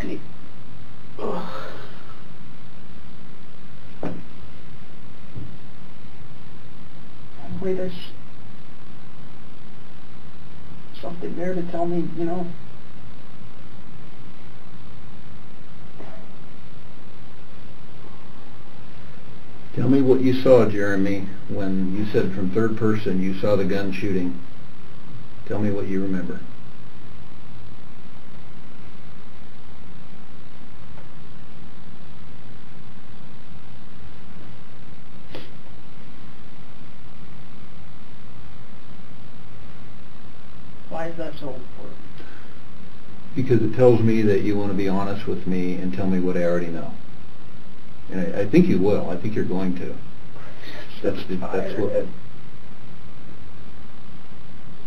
he, ugh. Hopefully there's something there to tell me, you know, Tell me what you saw, Jeremy, when you said from third person you saw the gun shooting. Tell me what you remember. That so important? Because it tells me that you want to be honest with me and tell me what I already know. And I, I think you will. I think you're going to. That's, the- that's what,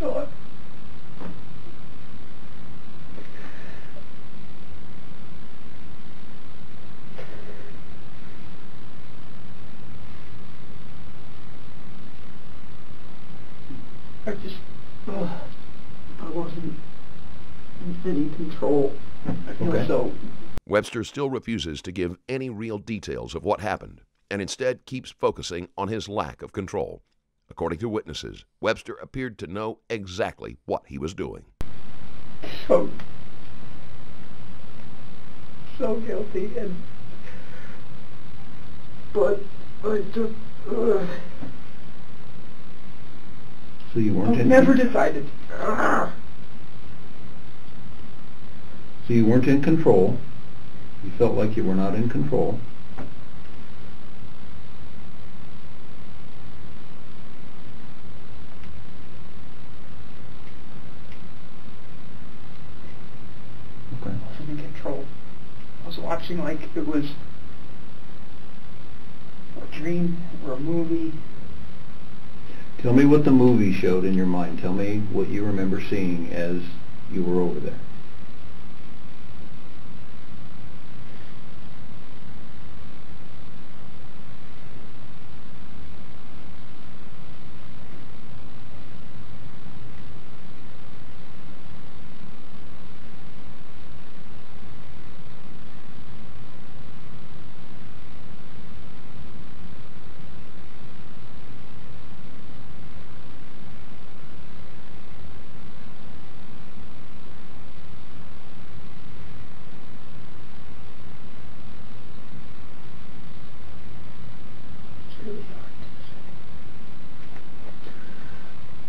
Oh, I just, ugh, I wasn't in control. I feel Okay. so Webster still refuses to give any real details of what happened and instead keeps focusing on his lack of control. According to witnesses, Webster appeared to know exactly what he was doing. so so guilty and but I just uh, So you weren't I've in never decided. Ah. so you weren't in control. You felt like you were not in control. Okay. I wasn't in control. I was watching like it was a dream or a movie. Tell me what the movie showed in your mind. Tell me what you remember seeing as you were over there.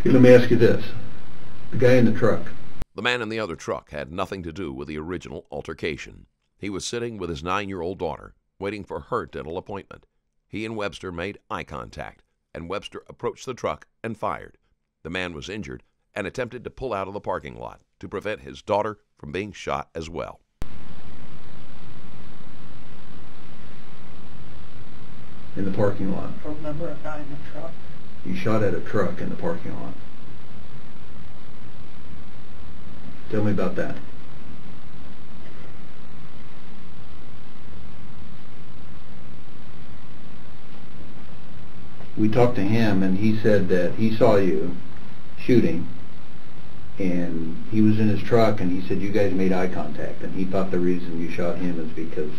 Okay, let me ask you this. The guy in the truck, The man in the other truck had nothing to do with the original altercation. He was sitting with his nine year old daughter, waiting for her dental appointment. He and Webster made eye contact, and Webster approached the truck and fired. The man was injured and attempted to pull out of the parking lot to prevent his daughter from being shot as well. in the parking lot. I remember a guy in the truck. You shot at a truck in the parking lot. Tell me about that. We talked to him and he said that he saw you shooting and he was in his truck and he said you guys made eye contact and he thought the reason you shot him is because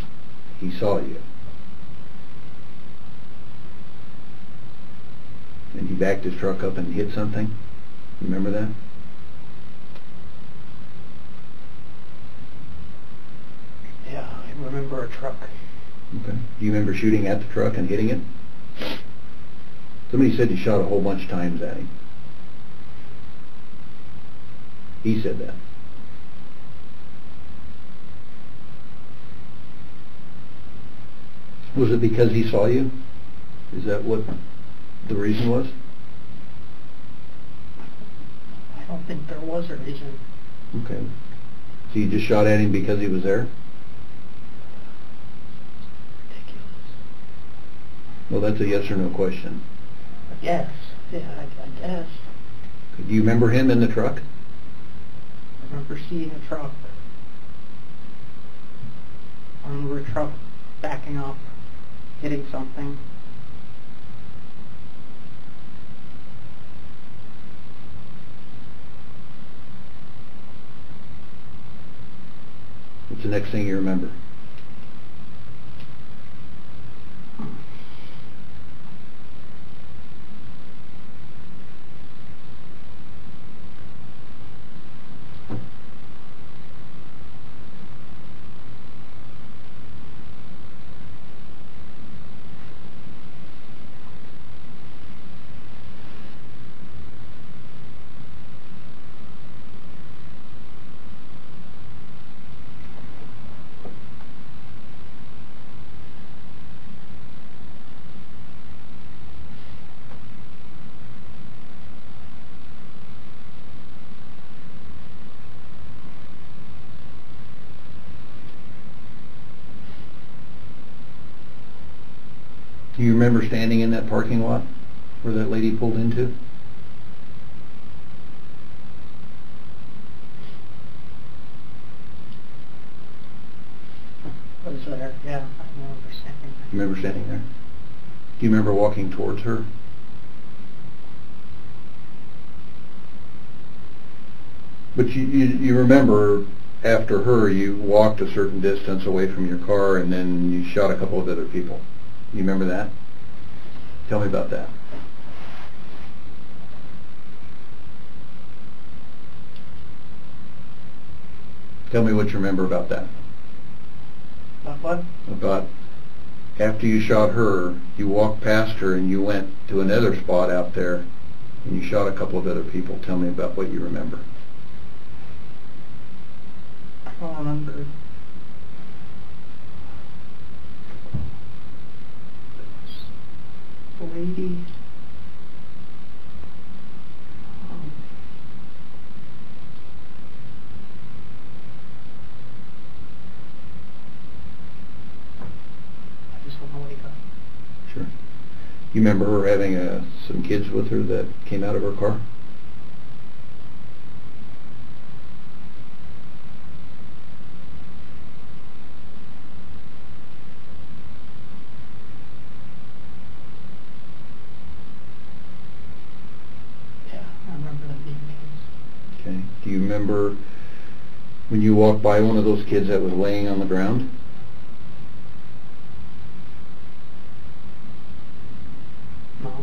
he saw you. And he backed his truck up and hit something? Remember that? Yeah, I remember a truck. Okay. Do you remember shooting at the truck and hitting it? Somebody said you shot a whole bunch of times at him. He said that. Was it because he saw you? Is that what the reason was? I don't think there was a reason. Okay. So you just shot at him because he was there? Ridiculous. Well, that's a yes or no question. Yes, yeah, I, I guess. Do you remember him in the truck? I remember seeing a truck. I remember a truck backing up, hitting something. What's the next thing you remember? Remember standing in that parking lot where that lady pulled into? Was there, yeah, I remember standing there. You remember standing there? Do you remember walking towards her? But you, you, you remember after her, you walked a certain distance away from your car and then you shot a couple of other people. You remember that? Tell me about that. Tell me what you remember about that. About what? About after you shot her, you walked past her and you went to another spot out there and you shot a couple of other people. Tell me about what you remember. I don't remember. The lady. Um, I just want to wake up. Sure. You remember her having uh, some kids with her that came out of her car? Yeah, I remember them being kids. Okay. Do you remember when you walked by one of those kids that was laying on the ground? No.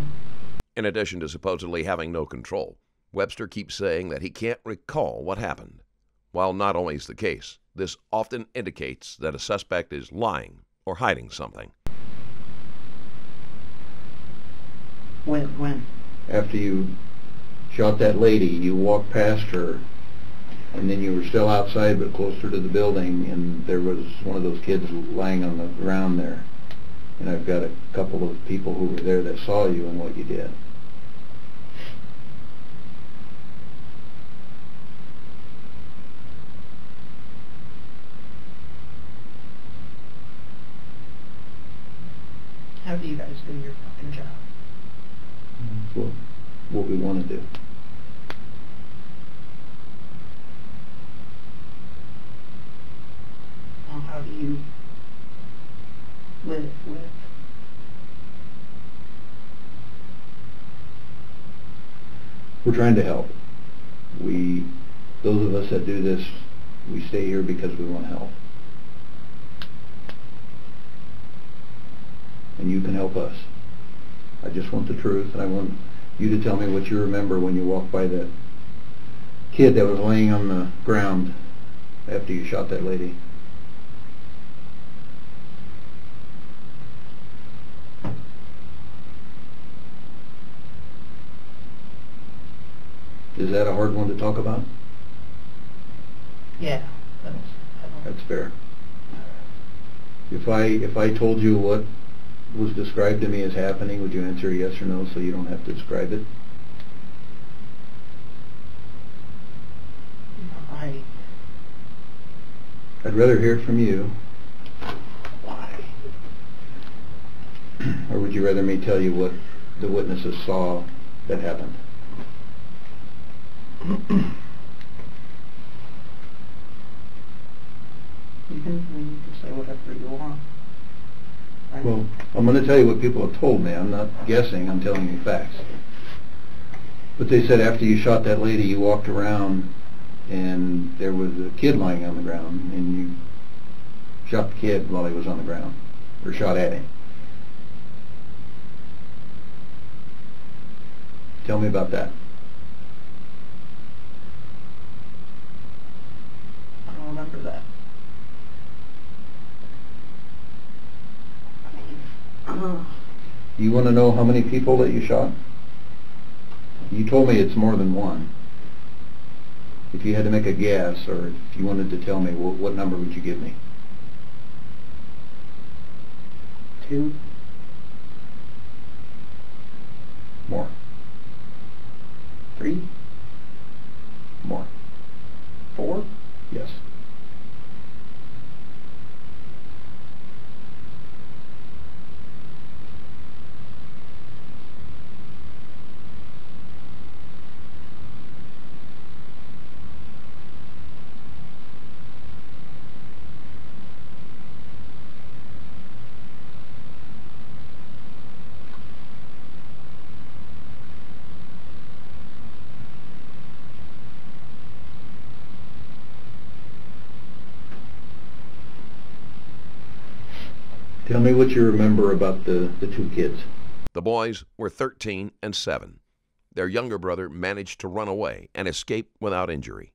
In addition to supposedly having no control, Webster keeps saying that he can't recall what happened. While not always the case, this often indicates that a suspect is lying or hiding something. When? When? After you shot that lady, you walked past her, and then you were still outside but closer to the building, and there was one of those kids lying on the ground there. And I've got a couple of people who were there that saw you and what you did. How do you guys do your fucking job? What, what we want to do. Well, how you live with We're trying to help. We, those of us that do this, we stay here because we want help. And you can help us. I just want the truth, and I want you to tell me what you remember when you walked by that kid that was laying on the ground after you shot that lady. Is that a hard one to talk about? Yeah, that's, That's fair. If I, if I told you what was described to me as happening, would you answer yes or no so you don't have to describe it? I, I'd rather hear from you, why? or would you rather me tell you what the witnesses saw that happened? You can, say whatever you want. Right? Well, I'm going to tell you what people have told me. I'm not guessing, I'm telling you facts. But they said after you shot that lady, you walked around and there was a kid lying on the ground and you shot the kid while he was on the ground, or shot at him. Tell me about that. I don't remember that. I mean, uh, You want to know how many people that you shot? You told me it's more than one. If you had to make a guess, or if you wanted to tell me, what, what number would you give me? two, More. three, More. four, Yes. Me what you remember about the, the two kids. The boys were 13 and 7. Their younger brother managed to run away and escape without injury.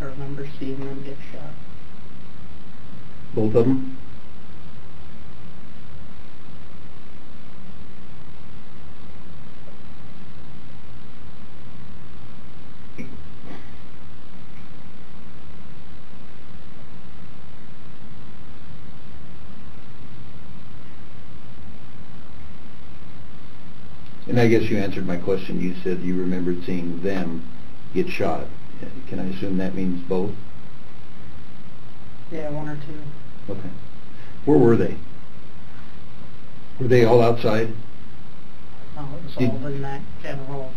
I remember seeing them get shot. Both of them? And I guess you answered my question. You said you remembered seeing them get shot. Can I assume that means both? Yeah, one or two. Okay. Where were they? Were they all outside? No, it was Did- all in that general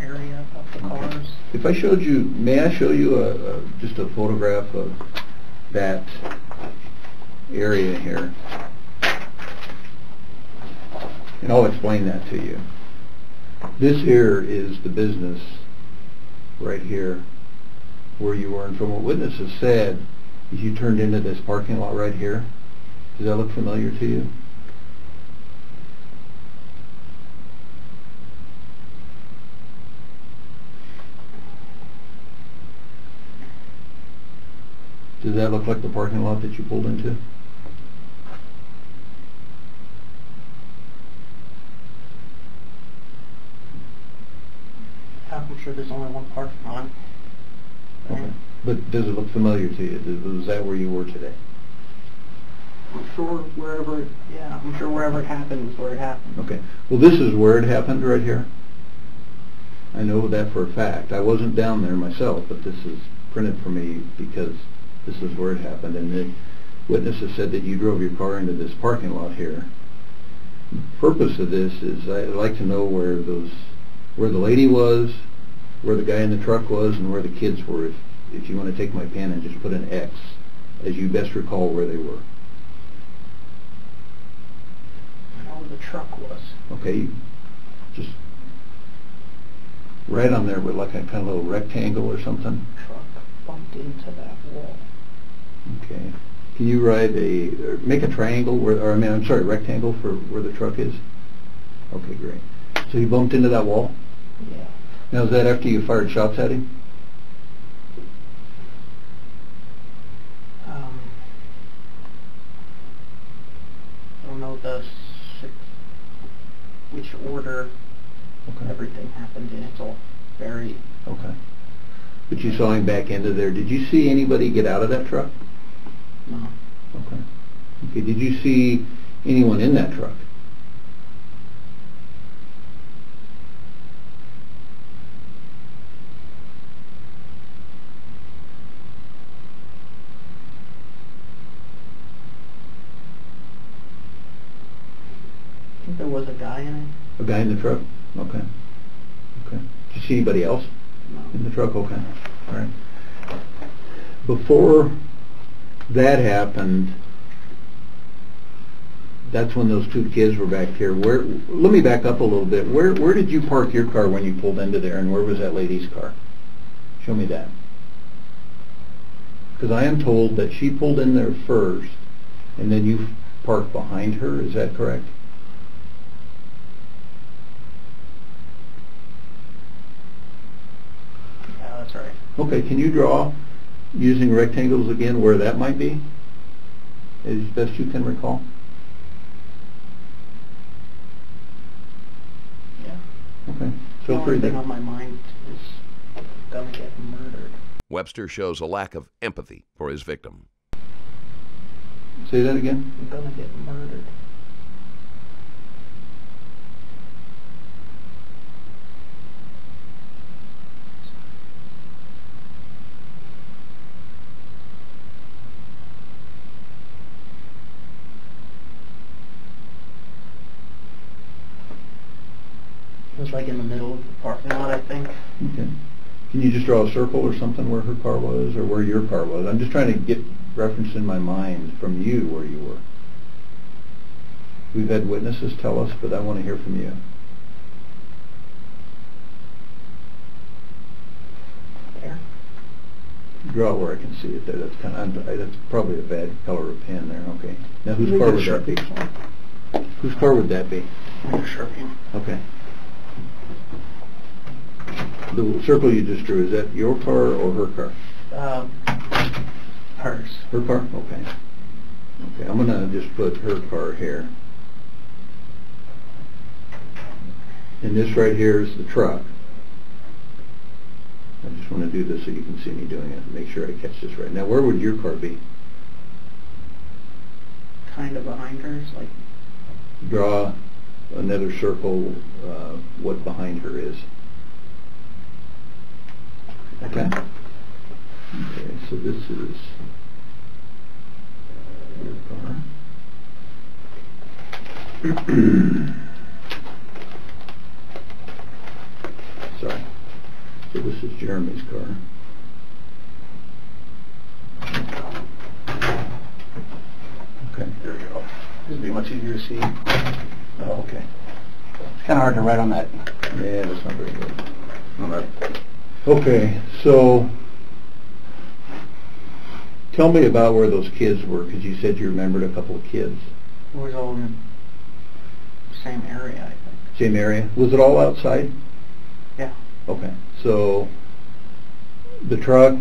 area of the Okay. cars. If I showed you, may I show you a, a, just a photograph of that area here? And I'll explain that to you. This here is the business right here where you were. And from what witnesses said, you turned into this parking lot right here. Does that look familiar to you? Does that look like the parking lot that you pulled into? I'm sure there's only one parking lot. Okay. But does it look familiar to you? Was that where you were today? I'm sure wherever, yeah, I'm sure wherever it happened is where it happened. Okay. Well, this is where it happened right here. I know that for a fact. I wasn't down there myself, but this is printed for me because this is where it happened. And the witnesses said that you drove your car into this parking lot here. The purpose of this is I'd like to know where those, where the lady was, where the guy in the truck was, and where the kids were. If, if you want to take my pen and just put an X, as you best recall where they were. I know where the truck was. Okay, just right on there with like a kind of little rectangle or something. Truck bumped into that wall. Okay. Can you write a, or make a triangle where, or I mean, I'm sorry, rectangle for where the truck is? Okay, great. So you bumped into that wall? Yeah. Now, is that after you fired shots at him? Um, I don't know the six, which order Okay. everything happened in. It's all very, Okay. But you saw him back into there. Did you see anybody get out of that truck? no. Okay. Okay, did you see anyone in that truck? There was a guy in it. A guy in the truck? Okay. Okay. Did you see anybody else? In the truck, okay, all right. Before that happened, that's when those two kids were back here. Where, let me back up a little bit. Where, where did you park your car when you pulled into there, and where was that lady's car? Show me that. Because I am told that she pulled in there first, and then you parked behind her, is that correct? Yeah, that's right. Okay, can you draw, using rectangles again, where that might be? As best you can recall? Yeah. Okay, The feel only free thing on my mind is gonna get murdered. Webster shows a lack of empathy for his victim. Say that again? I'm gonna get murdered. Was like in the middle of the parking lot, I think. Okay. Can you just draw a circle or something where her car was, or where your car was? I'm just trying to get reference in my mind from you where you were. We've had witnesses tell us, but I want to hear from you. There. Draw where I can see it there, that's kind of, that's probably a bad color of pen there, okay. Now, whose car would that be? Whose car would that be? Sharpie. Okay. The circle you just drew, is that your car or her car? Um, hers. Her car? Okay. Okay, I'm gonna just put her car here. And this right here is the truck. I just wanna do this so you can see me doing it, make sure I catch this right. Now, where would your car be? Kind of behind hers, like, Draw another circle, uh, what behind her is. Okay? Okay, so this is uh, your car. Sorry. So this is Jeremy's car. Okay. There we go. This would be much easier to see. Oh, okay. It's kind of hard to write on that. Yeah, that's not very good. On that. Okay, so tell me about where those kids were, because you said you remembered a couple of kids. it was all in the same area, I think. Same area? Was it all outside? Yeah. Okay, so the truck,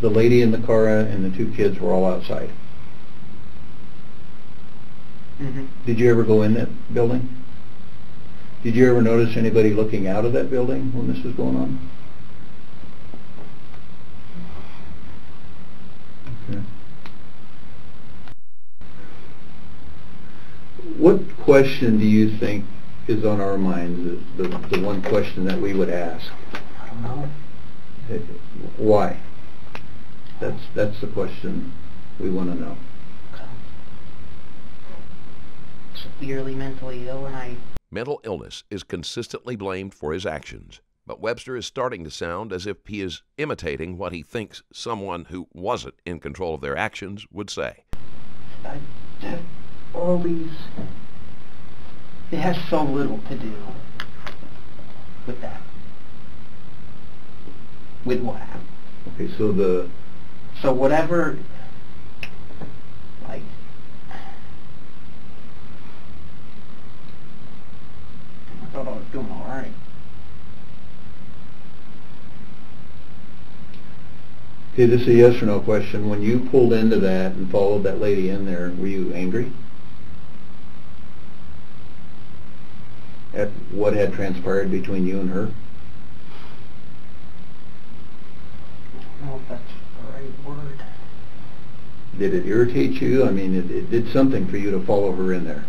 the lady in the car, and the two kids were all outside. Mm-hmm. Did you ever go in that building? Did you ever notice anybody looking out of that building when this was going on? What question do you think is on our minds, the, the the one question that we would ask? I don't know. Why? That's, that's the question we want to know. Severely mentally ill, and I Mental illness is consistently blamed for his actions, but Webster is starting to sound as if he is imitating what he thinks someone who wasn't in control of their actions would say. I have all these. It has so little to do with that. With what happened. Okay, so the, So whatever, like, I thought I was doing all right. okay, this is a yes or no question. When you pulled into that and followed that lady in there, were you angry? At what had transpired between you and her? I don't know if that's the right word. Did it irritate you? I mean, it, it did something for you to follow her in there.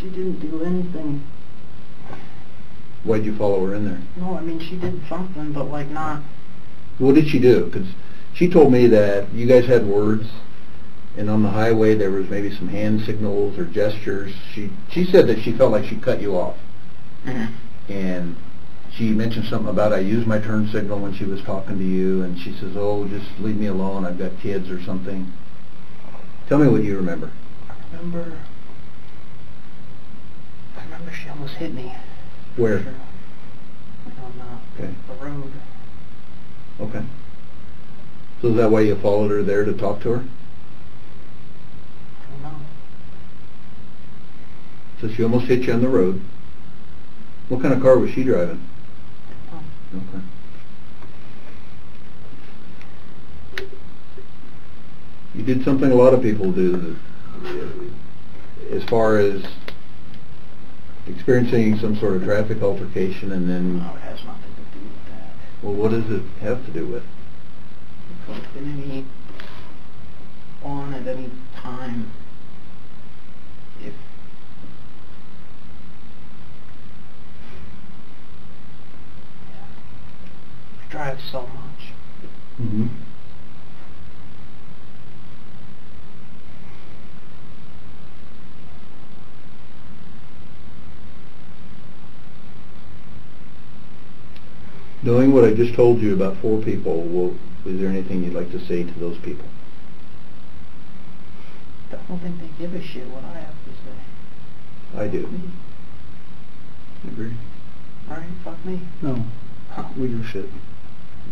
She didn't do anything. Why'd you follow her in there? No, I mean she did something, but like not. What did she do? Because she told me that you guys had words, and on the highway there was maybe some hand signals or gestures. She she said that she felt like she cut you off, and she mentioned something about I used my turn signal when she was talking to you, and she says, "Oh, just leave me alone. I've got kids or something." Tell me what you remember. I remember. I remember she almost hit me. Where? Sure. On uh, Okay. the road. Okay. So is that why you followed her there to talk to her? I don't know. So she almost hit you on the road. What kind of car was she driving? Oh. Okay. You did something a lot of people do, as far as experiencing some sort of traffic altercation and then, No, it has nothing to do with that. well, what does it have to do with? Because any on at any time, drive so much. Mm-hmm. Knowing what I just told you about four people, well, is there anything you'd like to say to those people? I don't think they give a shit what I have to say. I do. Me. Agree. Alright, fuck me. No. We give a shit.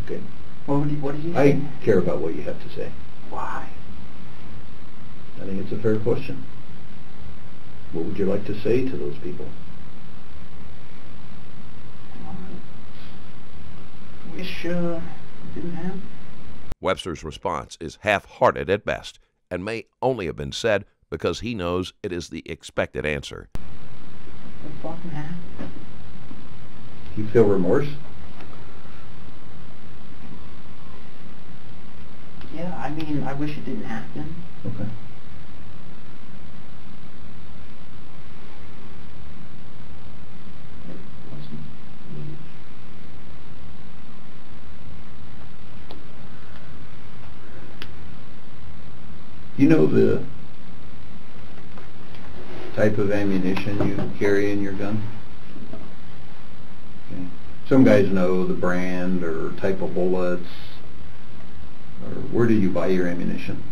Okay. What would you, what did you I say? care about what you have to say. Why? I think it's a fair question. What would you like to say to those people? Wish, uh, it didn't happen. Webster's response is half hearted at best and may only have been said because he knows it is the expected answer. What fucking happened? You feel remorse? Yeah, I mean, I wish it didn't happen. Okay. It wasn't me. You know the type of ammunition you carry in your gun? Okay. Some guys know the brand or type of bullets. Or where do you buy your ammunition?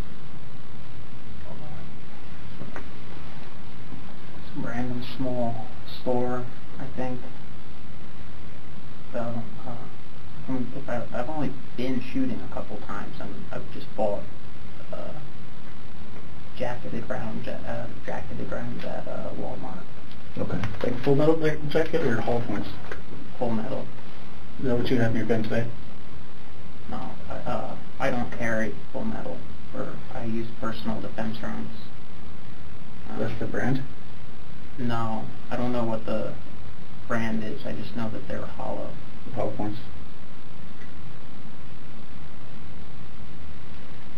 Some random small store, I think. So, uh, I mean, if I, I've only been shooting a couple times, and I've just bought uh, jacketed at uh, jacketed rounds at uh, Walmart, Okay. Like full metal jacket or hollow points? full metal. Is that what you have in your gun today? No, I, uh, I don't carry full metal, or I use personal defense rounds. Uh, That's the brand? No, I don't know what the brand is. I just know that they're hollow. Hollow points.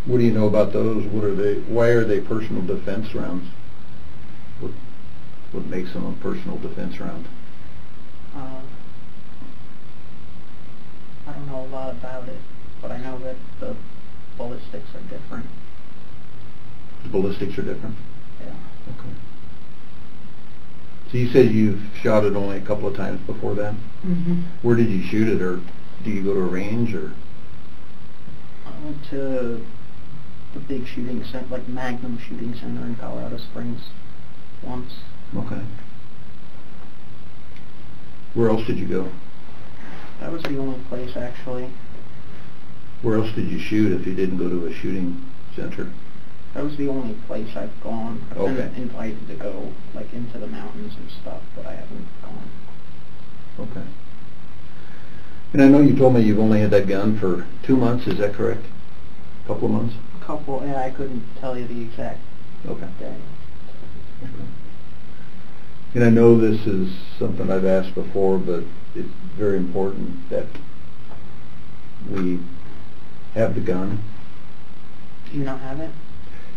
What do you know about those? What are they, why are they personal defense rounds? What, what makes them a personal defense round? Uh, I don't know a lot about it, but I know that the ballistics are different. The ballistics are different? Yeah. Okay. So you said you've shot it only a couple of times before that? Mm-hmm. Where did you shoot it, or do you go to a range, or? I went to the big shooting center, like Magnum Shooting Center in Colorado Springs once. Okay. Where else did you go? That was the only place actually. Where else did you shoot if you didn't go to a shooting center? That was the only place I've gone. I've Okay. been invited to go like into the mountains and stuff, but I haven't gone. Okay. And I know you told me you've only had that gun for two months, is that correct? A couple of months? A couple, yeah, I couldn't tell you the exact Okay. day. And I know this is something I've asked before, but it's very important that we have the gun. Do you not have it?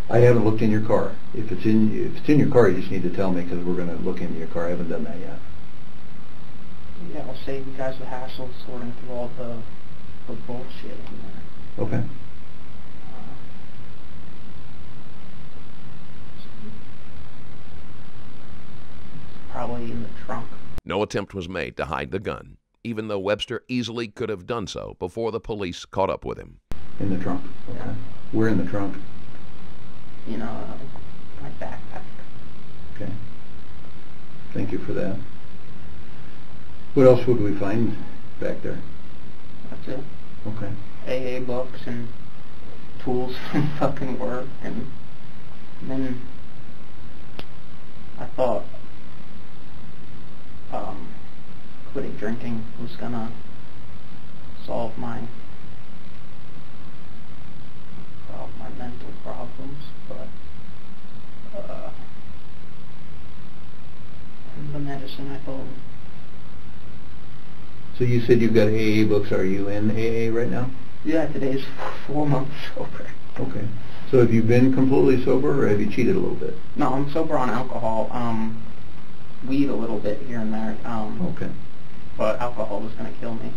I haven't looked in your car. If it's in, if it's in your car, you just need to tell me because we're going to look into your car. I haven't done that yet. Yeah, I'll save you guys the hassle of sorting through all the, the bullshit in there. Okay. Uh, probably in the trunk. No attempt was made to hide the gun, even though Webster easily could have done so before the police caught up with him. In the trunk. Okay. Yeah. We're in the trunk. You know, uh, my backpack. Okay. Thank you for that. What else would we find back there? That's it. Okay. AA books and tools from fucking work and then I thought um, quitting drinking was gonna solve my solve my mental problems, but uh, the medicine I thought So you said you've got AA books. Are you in AA right now? yeah today's four months sober. Okay. So have you been completely sober or have you cheated a little bit? No, I'm sober on alcohol. Um, weed a little bit here and there. Um, Okay. but alcohol was going to kill me,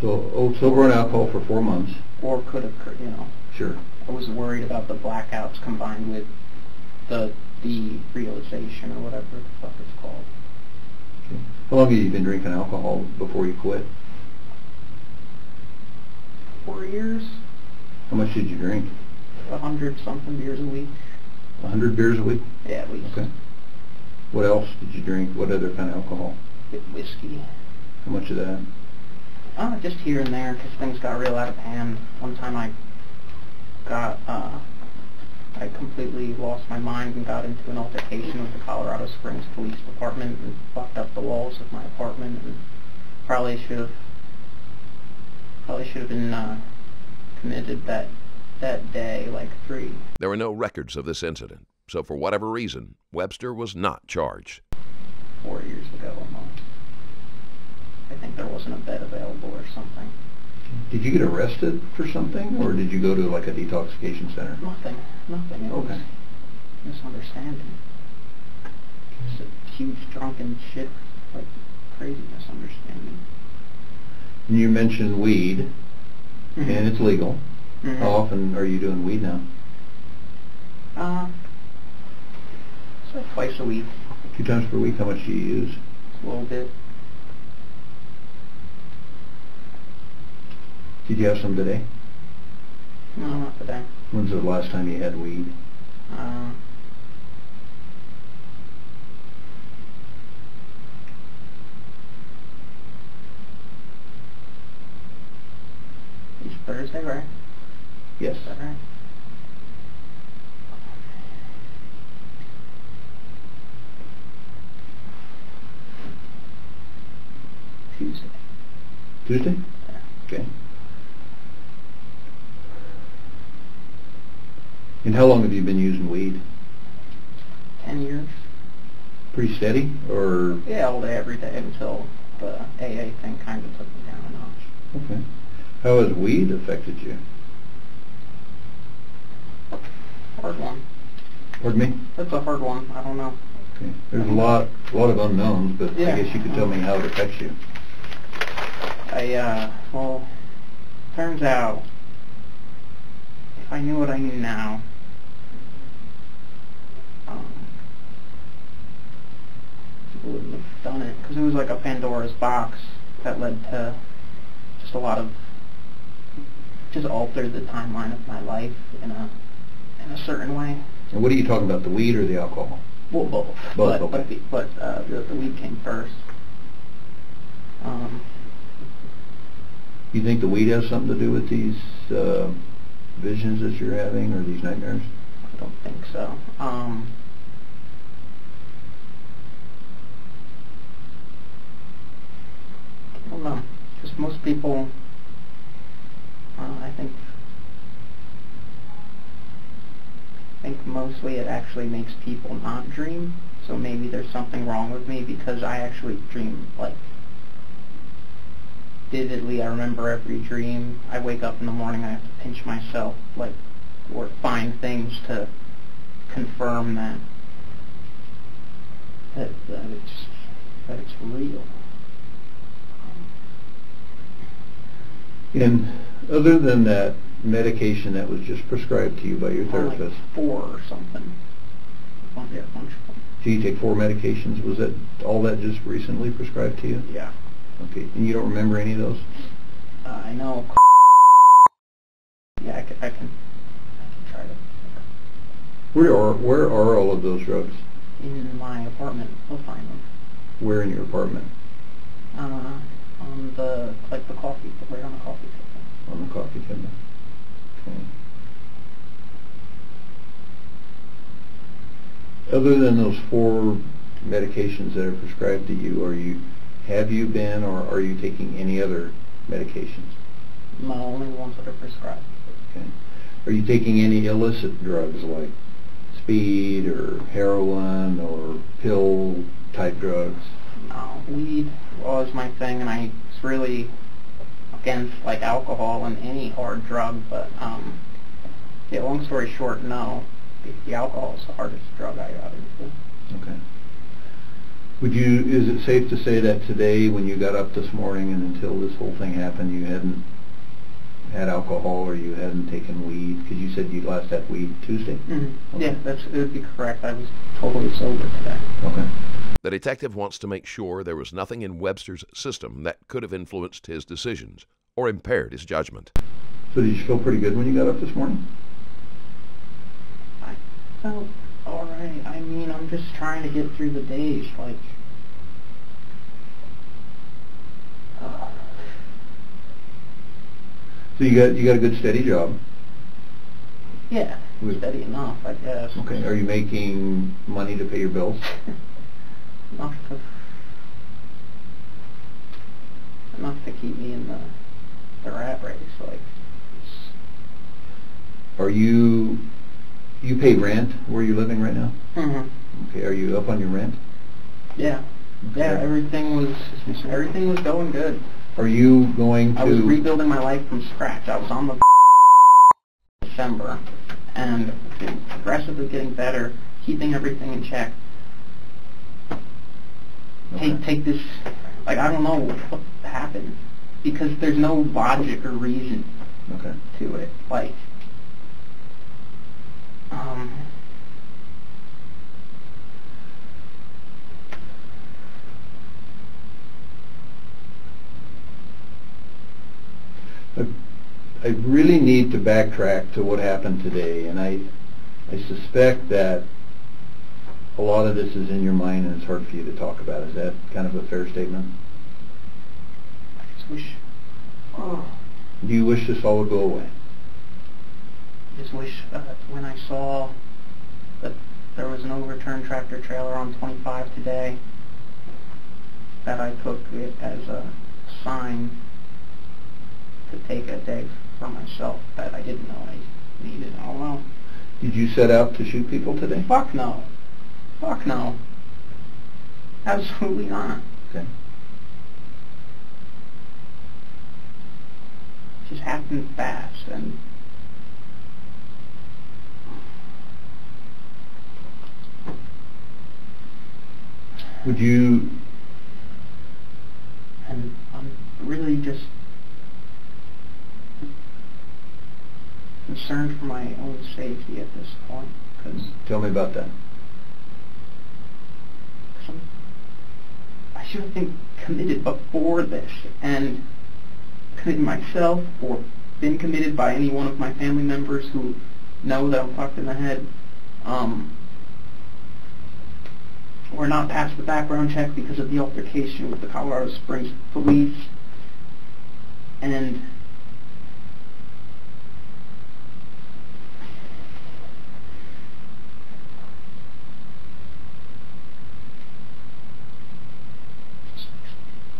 So, oh, sober on alcohol for four months. or could have, you know. Sure. I was worried about the blackouts combined with the derealization or whatever the fuck it's called. Okay. How long have you been drinking alcohol before you quit? Four years, How much did you drink? a hundred something beers a week. A hundred beers a week? Yeah, at least. Okay. What else did you drink? What other kind of alcohol? Whiskey. How much of that? Uh, just here and there, because things got real out of hand. One time I got, uh, I completely lost my mind and got into an altercation with the Colorado Springs Police Department and fucked up the walls of my apartment and probably should have, probably should have been, uh, committed that, that day, like three, There were no records of this incident, so for whatever reason, Webster was not charged. four years ago almost. I think there wasn't a bed available or something. Did you get arrested for something, or did you go to like a detoxification center? Nothing, nothing. It Okay. misunderstanding. Just a huge drunken shit, like crazy misunderstanding. And you mentioned weed, Mm-hmm. and it's legal. Mhm. How often are you doing weed now? Uh, it's like twice a week, Two times per week. How much do you use? a little bit. Did you have some today? No, not today. When's the last time you had weed? Uh, it's Thursday, right? Yes. Is that right? Tuesday. Tuesday? Yeah. Okay. And how long have you been using weed? Ten years. Pretty steady, or Yeah, all day, every day until the AA thing kind of took me down a notch. okay? How has weed affected you? Hard one. Pardon me? That's a hard one. I don't know. Okay. There's a lot, a lot of unknowns, but I guess you could tell me how it affects you. I, uh, well, turns out, if I knew what I knew now, um, wouldn't have done it, because it was like a Pandora's box that led to just a lot of, just altered the timeline of my life in a, in a certain way. And what are you talking about, the weed or the alcohol? Well, both. Both, but, okay. But, the, but uh, the, the weed came first. Um, You think the weed has something to do with these uh, visions that you're having, or these nightmares? I don't think so. Um, don't know. Because most people, uh, I think, think mostly it actually makes people not dream. So maybe there's something wrong with me because I actually dream like vividly. I remember every dream. I wake up in the morning. I have to pinch myself, like, or find things to confirm that that, that it's that it's real. And other than that medication that was just prescribed to you by your Or like therapist, four or something. One, yeah, do you take four medications? Was that all that just recently prescribed to you? Yeah. Okay, and you don't remember any of those? Uh, I know. Yeah, I can. I can. I can try to. Where are where are all of those drugs? In my apartment, we'll find them. Where in your apartment? Uh, on the like the coffee, right on the coffee table. On the coffee table. Okay. Other than those four medications that are prescribed to you, are you have you been or are you taking any other medications? My only ones that are prescribed. Okay. Are you taking any illicit drugs like speed or heroin or pill type drugs? No, weed was my thing, and I was really against like alcohol and any hard drug. But um, yeah, long story short, no. The, the alcohol is the hardest drug I got into. Okay. Would you, is it safe to say that today, when you got up this morning and until this whole thing happened, you hadn't had alcohol or you hadn't taken weed? Because you said you last had weed Tuesday? Mm-hmm. Yeah, that's it would be correct. I was totally sober today. Okay. The detective wants to make sure there was nothing in Webster's system that could have influenced his decisions or impaired his judgment. So did you feel pretty good when you got up this morning? I felt all right. I mean, I'm just trying to get through the days. Like, uh, So you got, you got a good steady job. Yeah, With- steady enough, I guess. Okay, are you making money to pay your bills? enough to enough to keep me in the the rat race. Like, Are you, you pay rent where you're living right now? Mhm. Okay, are you up on your rent? yeah, yeah. Everything was everything was going good. Are you going to? I was rebuilding my life from scratch. I was on the December and progressively getting better, keeping everything in check. Okay. Take take this like I don't know what happened because there's no logic or reason Okay. to it. Like um I I really need to backtrack to what happened today, and I, I suspect that a lot of this is in your mind and it's hard for you to talk about. Is that kind of a fair statement? I just wish oh Do you wish this all would go away? I just wish uh, when I saw that there was an overturned tractor trailer on 25 today that I took it as a sign to take a day for myself that I didn't know I needed. I don't know. Did you set out to shoot people today? Fuck no. Fuck no. Absolutely not. Okay. It just happened fast and Would you, and I'm really just concerned for my own safety at this point because tell me about that. I should have been committed before this and committed myself or been committed by any one of my family members who know that I'm fucked in the head. Um, or not passed the background check because of the altercation with the Colorado Springs police. And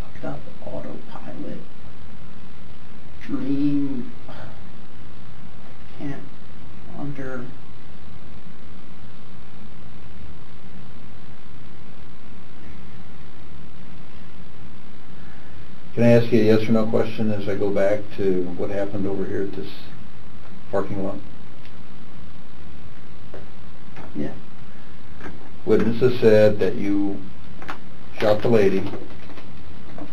fucked up autopilot dream can't under Can I ask you a yes or no question as I go back to what happened over here at this parking lot? yeah Witnesses said that you shot the lady,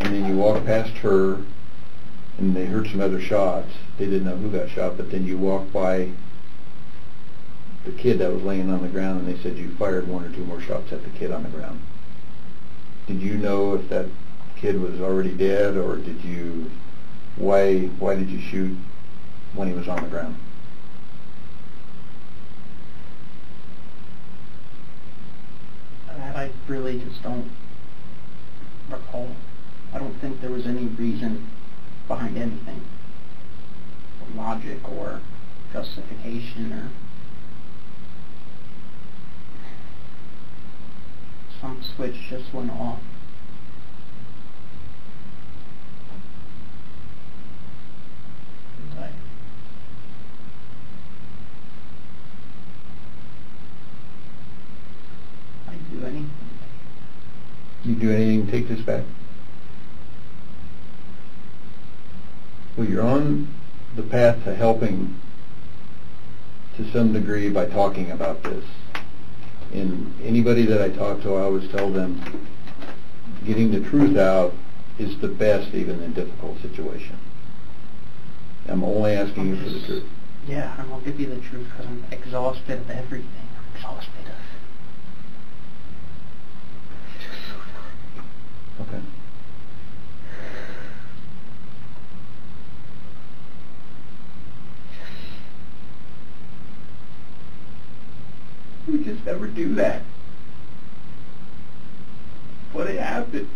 and then you walked past her, and they heard some other shots. They didn't know who got shot, but then you walked by the kid that was laying on the ground, and they said you fired one or two more shots at the kid on the ground. Did you know if that kid was already dead, or did you, why, why did you shoot when he was on the ground? that I really just don't recall. I don't think there was any reason behind anything, logic or justification or some switch just went off. I- do. You do anything to take this back? Well, you're on the path to helping to some degree by talking about this. And anybody that I talk to, I always tell them, getting the truth out is the best even in difficult situation. I'm only asking you for the truth. Yeah, and I'll give you the truth because I'm exhausted of everything. I'm exhausted of Okay. We just never do that. What it happened.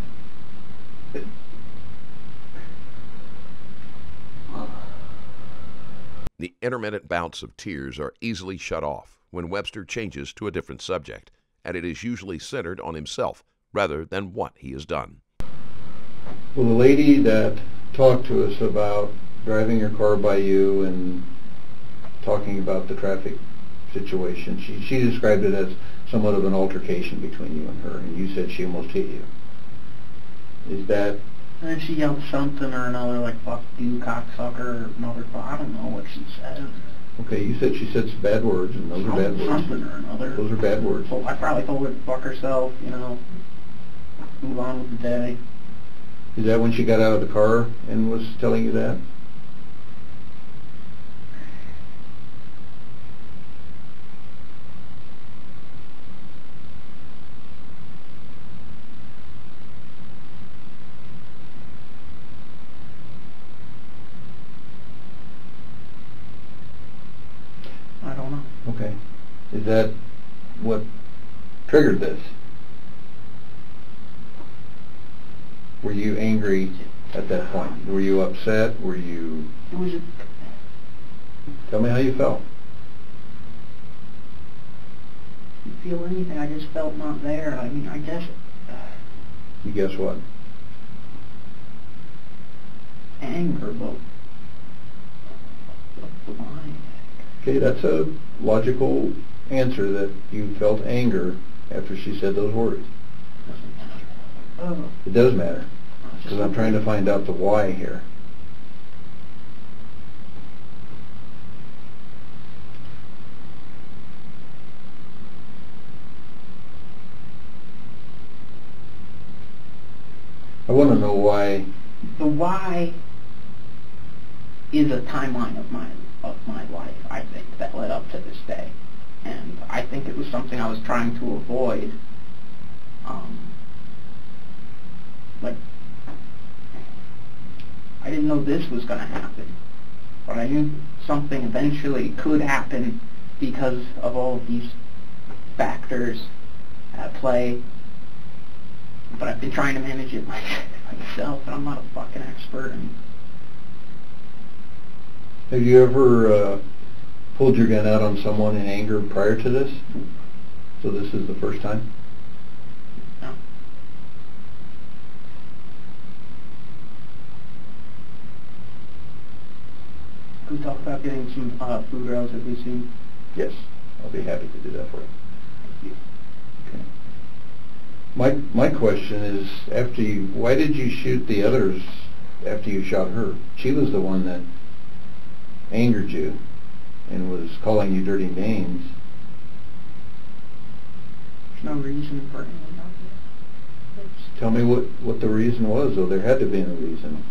The intermittent bouts of tears are easily shut off when Webster changes to a different subject, and it is usually centered on himself rather than what he has done. Well, the lady that talked to us about driving your car by you and talking about the traffic situation, she, she described it as somewhat of an altercation between you and her, and you said she almost hit you. Is that, And then she yelled something or another, like, fuck you, cocksucker, or motherfucker. I don't know what she said. okay, you said she said some bad words, and those are bad words. Something or another. Those are bad words. So I probably told her to fuck herself, you know, move on with the day. Is that when she got out of the car and was telling you that? I don't know. Okay. Is that what triggered this? Were you angry at that point? Were you upset? Were you... It was a, Tell me how you felt. didn't feel anything. I just felt not there. I mean, I guess uh, You guess what? anger, but? Okay, that's a logical answer that you felt anger after she said those words. Oh, It does matter, I was just because I'm trying to find out the why here. I want to know why, the why is a timeline of my of my life, I think, that led up to this day. And I think it was something I was trying to avoid. Um, like, I didn't know this was going to happen, but I knew something eventually could happen because of all of these factors at play. But I've been trying to manage it myself, and I'm not a fucking expert. Have you ever uh, pulled your gun out on someone in anger prior to this? So this is the first time? no. Can we talk about getting some uh, food relatively soon? Yes, I'll be happy to do that for you. Okay. My, my question is, after you, why did you shoot the others after you shot her? She was the one that angered you and was calling you dirty names. There's no reason for anyone out there. Tell me what, what the reason was, though. There had to be a reason.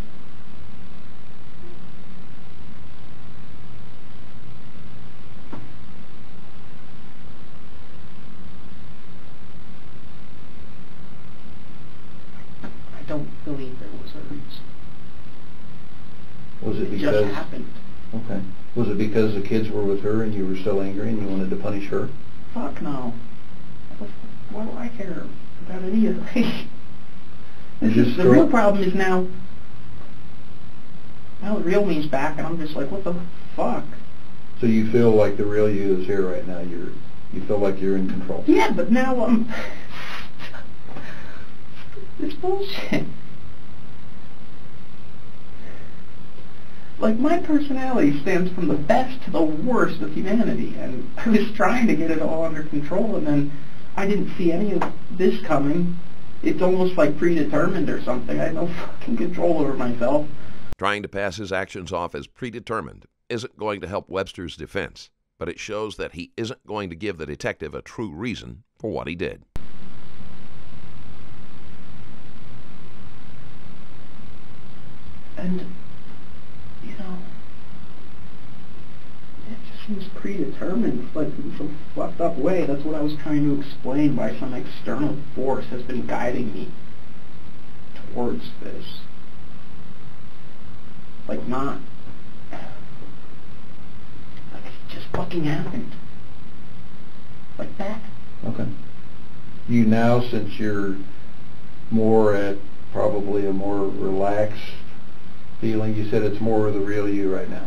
I don't believe there was a reason. Was it It because... just happened. Okay. Was it because the kids were with her and you were so angry and you wanted to punish her? Fuck no. What, why do I care about any of this just is, the real problem is now, now the real me's back and I'm just like, what the fuck? So you feel like the real you is here right now. You're, you feel like you're in control. Yeah, but now I'm, it's bullshit. Like my personality stands from the best to the worst of humanity, and I was trying to get it all under control, and then I didn't see any of this coming. It's almost like predetermined or something. I had no fucking control over myself. Trying to pass his actions off as predetermined isn't going to help Webster's defense, but it shows that he isn't going to give the detective a true reason for what he did. And, you know, it just seems predetermined, like in some fucked up way. That's what I was trying to explain why some external force has been guiding me towards this. Like not, like it just fucking happened. Like that. Okay. You now, since you're more at probably a more relaxed feeling, you said it's more of the real you right now.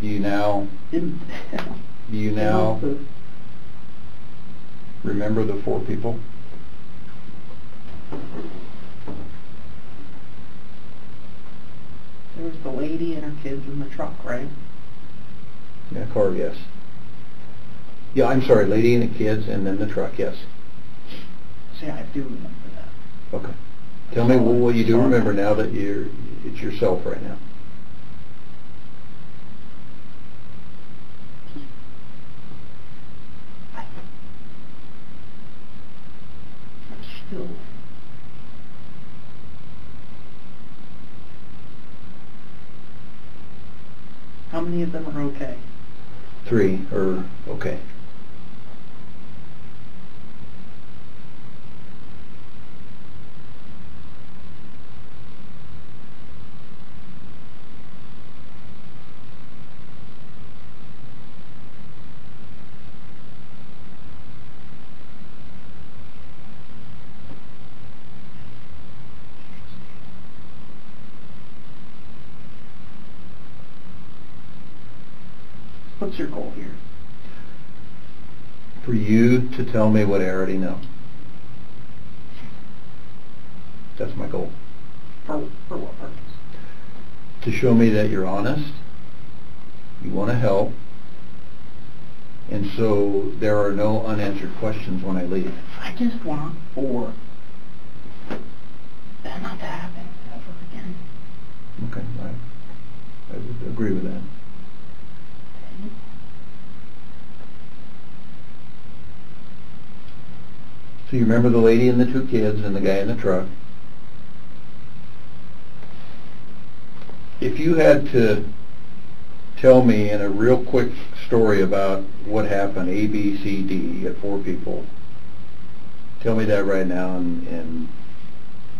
Do you now, do you now remember the four people? There was the lady and her kids in the truck, right? Yeah, car, yes. Yeah, I'm sorry, lady and the kids, and then the truck, yes. See, I do remember that. Okay. Tell me what what you do remember now that you're, it's yourself right now. I, I'm still. How many of them are okay? Three, are okay. What's your goal here? For you to tell me what I already know. That's my goal. For, for what purpose? To show me that you're honest, you want to help, and so there are no unanswered questions when I leave. I just want for that not to happen ever again. Okay, I, I would agree with that. So you remember the lady and the two kids and the guy in the truck? If you had to tell me in a real quick story about what happened, A, B, C, D, got four people, tell me that right now and, and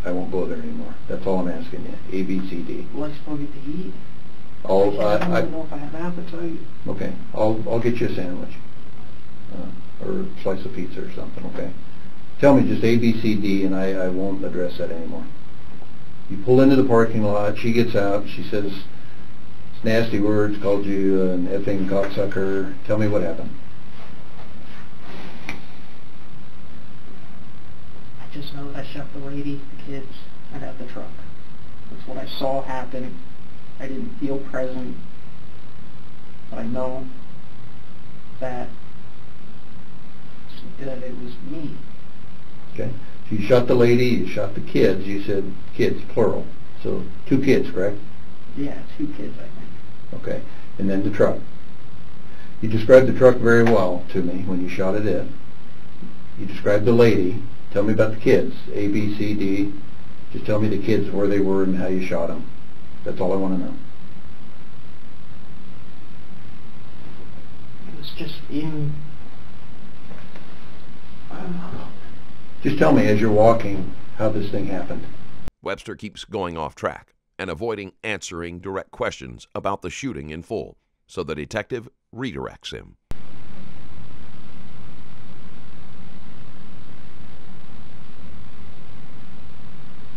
I won't go there anymore. That's all I'm asking you, A, B, C, D. Let's go get to eat. I'll, I don't know if I have appetite. Okay, I'll, I'll get you a sandwich. Uh, or a slice of pizza or something, okay? Tell me just A, B, C, D, and I, I won't address that anymore. You pull into the parking lot, she gets out, she says nasty words, called you an effing cocksucker. Tell me what happened. I just know that I shot the lady, the kids, and at the truck. That's what I saw happen. I didn't feel present. But I know that, that it was me. Okay? So you shot the lady, you shot the kids, you said kids, plural. So two kids, correct? Yeah, two kids, I think. Okay. And then the truck. You described the truck very well to me when you shot it in. You described the lady. Tell me about the kids. A, B, C, D. Just tell me the kids, where they were and how you shot them. That's all I want to know. It was just in... I don't know. Just tell me as you're walking how this thing happened. Webster keeps going off track and avoiding answering direct questions about the shooting in full, so the detective redirects him.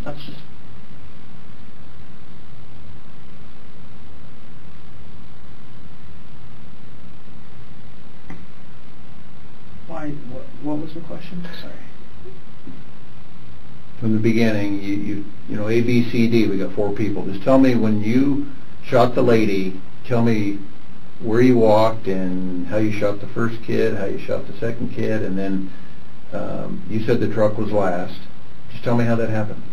That's just... Why, what, what was the question? Sorry. From the beginning, you, you, you know, A, B, C, D, we got four people. Just tell me when you shot the lady, tell me where you walked and how you shot the first kid, how you shot the second kid, and then um, you said the truck was last. Just tell me how that happened.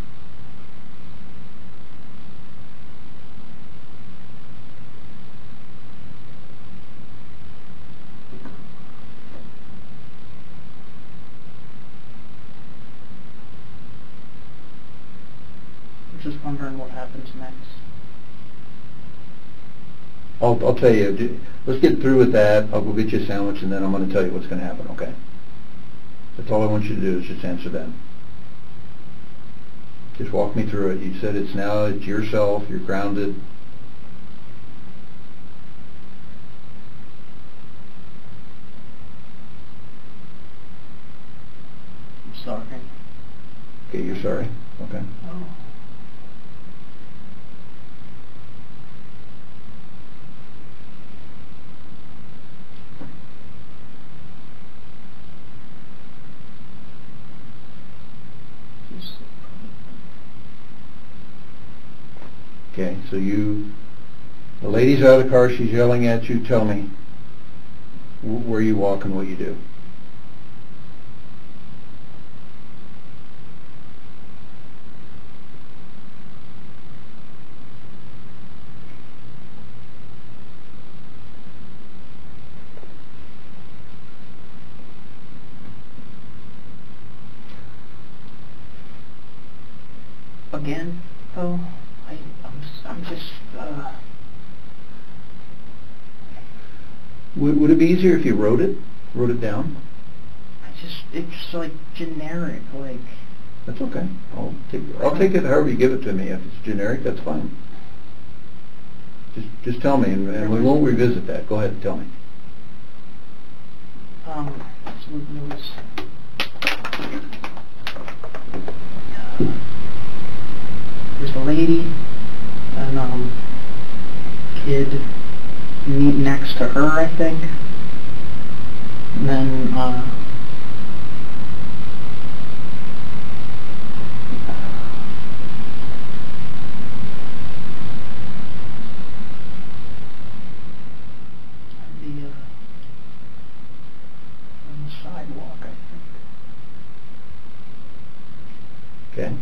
I'm just wondering what happens next. I'll, I'll tell you, let's get through with that. I'll go get you a sandwich and then I'm going to tell you what's going to happen, okay? That's all I want you to do is just answer that. Just walk me through it. You said it's now, it's yourself, you're grounded. I'm sorry. Okay, you're sorry? Okay. Oh. Okay, so you, the lady's out of the car, she's yelling at you, tell me where you walk and what you do. Again, though, I, I'm, s- I'm just, uh, Would, would it be easier if you wrote it, wrote it down? I just, it's like generic, like, That's okay. I'll take, I'll take it however you give it to me. If it's generic, that's fine. Just, just tell me, and, and we won't revisit that. Go ahead and tell me. um, was, there's a lady and, um, kid meet next to her, I think. And then, uh, uh, on the sidewalk, I think. Okay?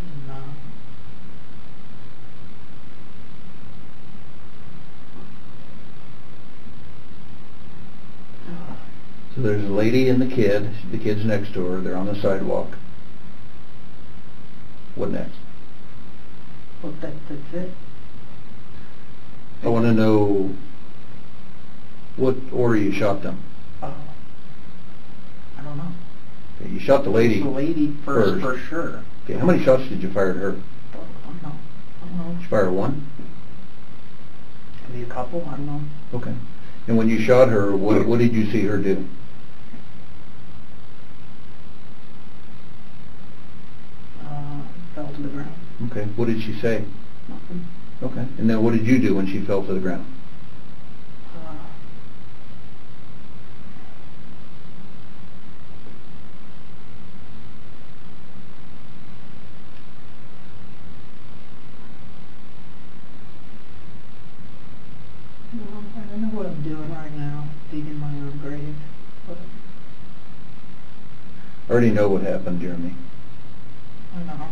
And, uh, So there's a lady and the kid. The kid's next to her. They're on the sidewalk. What next? well, that, that's it. I want to know what order you shot them. Uh, I don't know. Okay, you shot the lady. The lady first, first. for sure. Okay, how many shots did you fire at her? I don't know. I don't know. Did you fire one? Maybe a couple. I don't know. Okay. And when you shot her, what, what did you see her do? Uh, fell to the ground. Okay. What did she say? Nothing. Okay. And then what did you do when she fell to the ground? Uh, no, I don't know what I'm doing right now, digging my own grave. But I already know what happened, Jeremy. I know.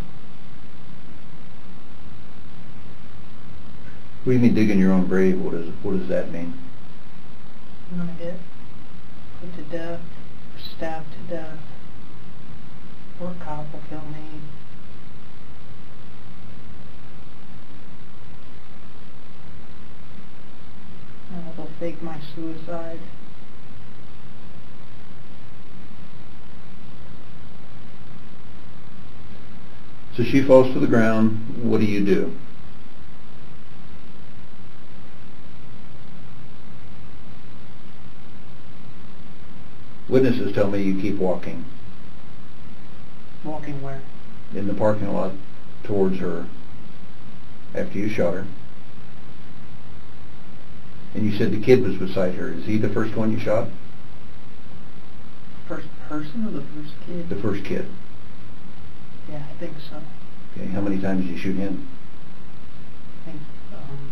What do you mean digging your own grave? What does, what does that mean? I'm gonna get put to death, or stabbed to death, or a cop will kill me. Uh, they'll fake my suicide. So she falls to the ground. What do you do? Witnesses tell me you keep walking Walking where? in the parking lot towards her after you shot her. And you said the kid was beside her. Is he the first one you shot? First person or the first kid? The first kid. Yeah, I think so. Okay, how many times did you shoot him? I think, um,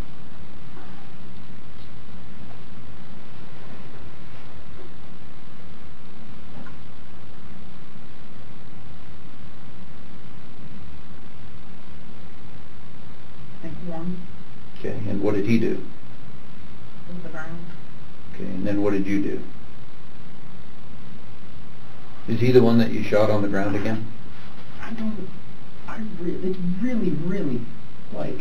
I think one Okay, and what did he do? on the ground. Okay, and then what did you do? Is he the one that you shot on the ground again? I don't, I really, it's really, really, like,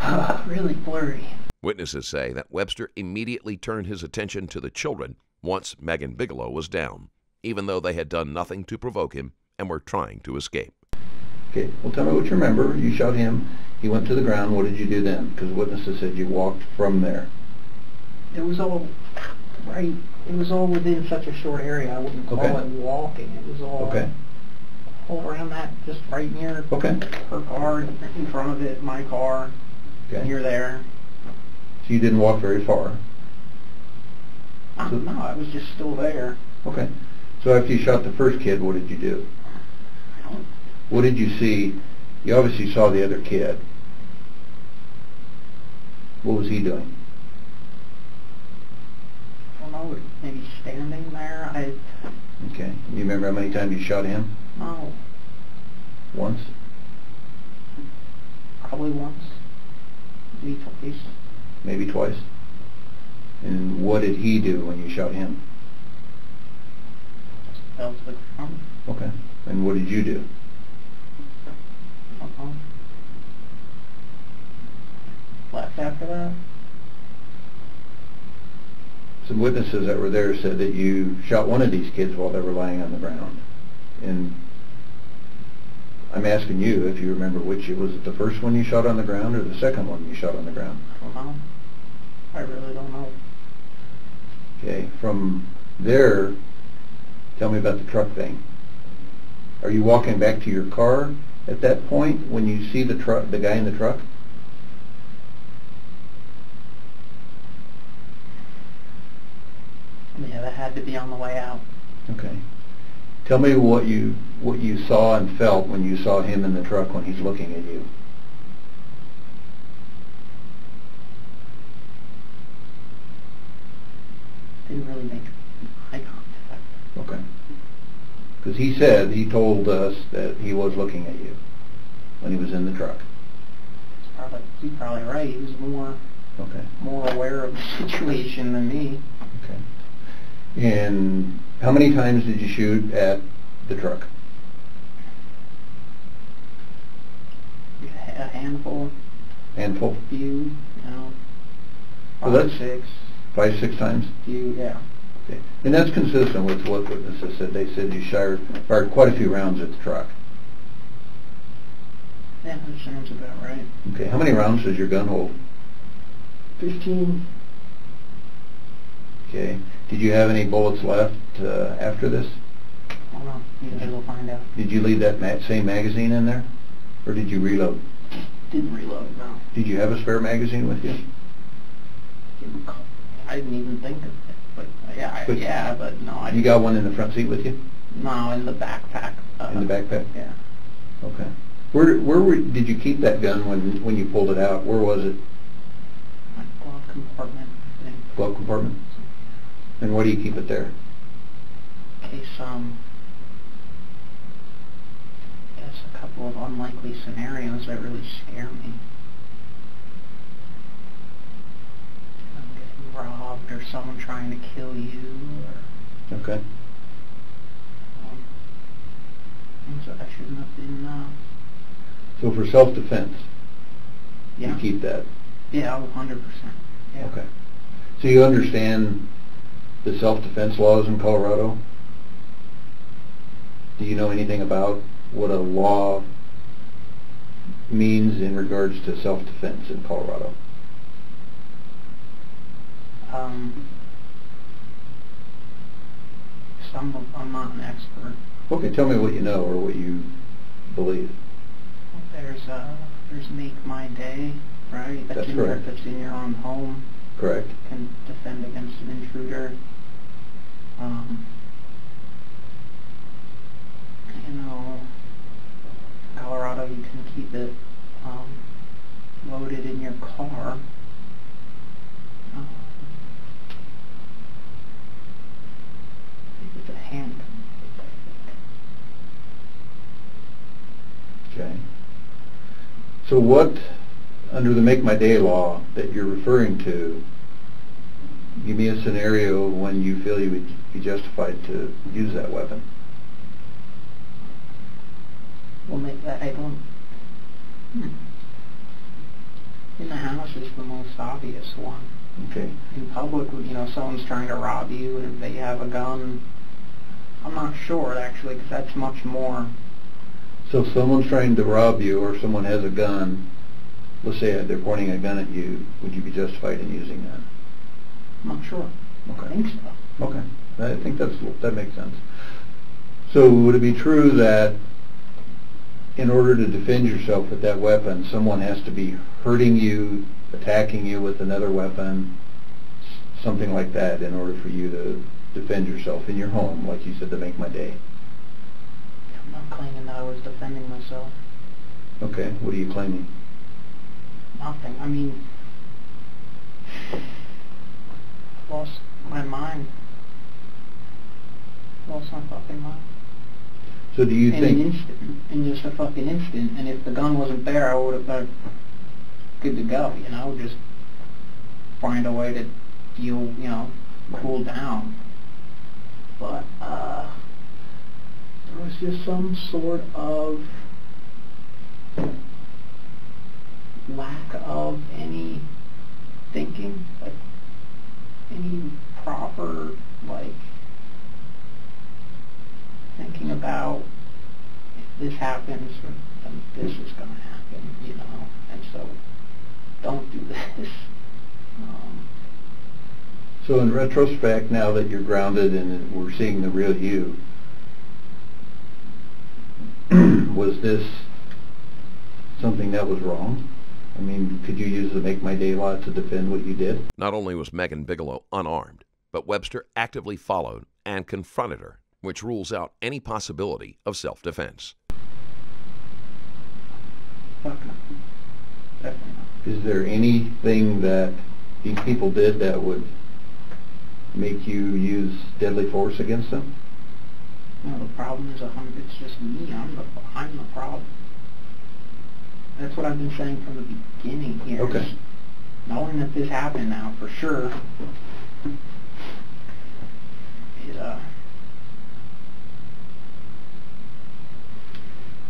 really blurry. Witnesses say that Webster immediately turned his attention to the children once Megan Bigelow was down, even though they had done nothing to provoke him and were trying to escape. Okay, well tell me what you remember. You shot him, he went to the ground, what did you do then? Because witnesses said you walked from there. It was all right, it was all within such a short area, I wouldn't call Okay. it walking, it was all, Okay, all around that, just right near okay, her car, in front of it, my car, okay. near there. So you didn't walk very far. Uh, I don't I was just still there. Okay. So after you shot the first kid, what did you do? What did you see? You obviously saw the other kid. What was he doing? I don't know, maybe standing there. I Okay. You remember how many times you shot him? no, Once? probably once, maybe twice. Maybe twice? And what did he do when you shot him? Fell to the ground. Okay. And what did you do? Left after that. Some witnesses that were there said that you shot one of these kids while they were lying on the ground. And I'm asking you if you remember which, it was it the first one you shot on the ground or the second one you shot on the ground? I don't know. I really don't know. Okay, from there, tell me about the truck thing. Are you walking back to your car at that point when you see the truck, the guy in the truck? Yeah, that had to be on the way out. Okay. Tell me what you, what you saw and felt when you saw him in the truck when he's looking at you. Didn't really make eye contact. Okay. Because he said, he told us that he was looking at you when he was in the truck. Uh, he's probably, he's probably right. He was more Okay. more aware of the situation than me. Okay. And how many times did you shoot at the truck? A handful, Handful? few, you know, five, that's- six, Five, six times? few, yeah. Okay. And that's consistent with what witnesses said. They said you fired, fired quite a few rounds at the truck. Yeah, that sounds about right. Okay. How many rounds does your gun hold? Fifteen, Okay. Did you have any bullets left uh, after this? I don't know, you guys will find out. Did you leave that ma- same magazine in there? Or did you reload? Didn't reload, no. Did you have a spare magazine with you? Didn't I didn't even think of it, but, yeah, I- But- yeah, but no, I You got one in the front seat with you? No, in the backpack. uh, In the backpack? Yeah. Okay. Where, where were, did you keep that gun when, when you pulled it out? Where was it? My glove compartment, I think. Glove compartment? And why do you keep it there? In case, um, I guess a couple of unlikely scenarios that really scare me. I'm getting robbed or someone trying to kill you or Okay. um, things that I shouldn't have been, uh, So for self-defense, you keep that? Yeah, 100%. Yeah. Okay. So you understand the self-defense laws in Colorado? Do you know anything about what a law means in regards to self-defense in Colorado? Um, I'm not an expert. Okay, tell me what you know or what you believe. There's, uh, there's Make My Day, right? That's in your- correct. That's in your own home. Correct? Can defend against an intruder. Um, you know, Colorado, you can keep it, um, loaded in your car. Um, I think it's a hand. Okay. So what, under the Make My Day law that you're referring to, give me a scenario when you feel you would be justified to use that weapon. Well, make that, I don't, hmm. In the house is the most obvious one. Okay. In public, you know, someone's trying to rob you and they have a gun. I'm not sure, actually, because that's much more, So if someone's trying to rob you or someone has a gun, let's say they're pointing a gun at you, would you be justified in using that? I'm not sure. Okay. I think so. Okay. I think that's, that makes sense. So would it be true that in order to defend yourself with that weapon, someone has to be hurting you, attacking you with another weapon, something like that, in order for you to defend yourself in your home, like you said, to make my day? I'm not claiming that I was defending myself. Okay, what are you claiming? Nothing. I mean, lost my mind. Lost my fucking mind. So do you in think... an instant, in just a fucking instant. And if the gun wasn't there, I would have been good to go. You know, just find a way to deal. You know, cool down. But uh, there was just some sort of lack of any thinking, like any proper like thinking about if this happens, then this is going to happen, you know, and so don't do this. Um, So in retrospect, now that you're grounded and we're seeing the real you, was this something that was wrong? I mean, could you use the Make My Day law to defend what you did? Not only was Megan Bigelow unarmed, but Webster actively followed and confronted her, which rules out any possibility of self defense. fuck no. Definitely not. Is there anything that these people did that would make you use deadly force against them? No, the problem is a hundred. It's just me. I'm the I'm the problem. That's what I've been saying from the beginning here. Okay. Knowing that this happened now for sure is uh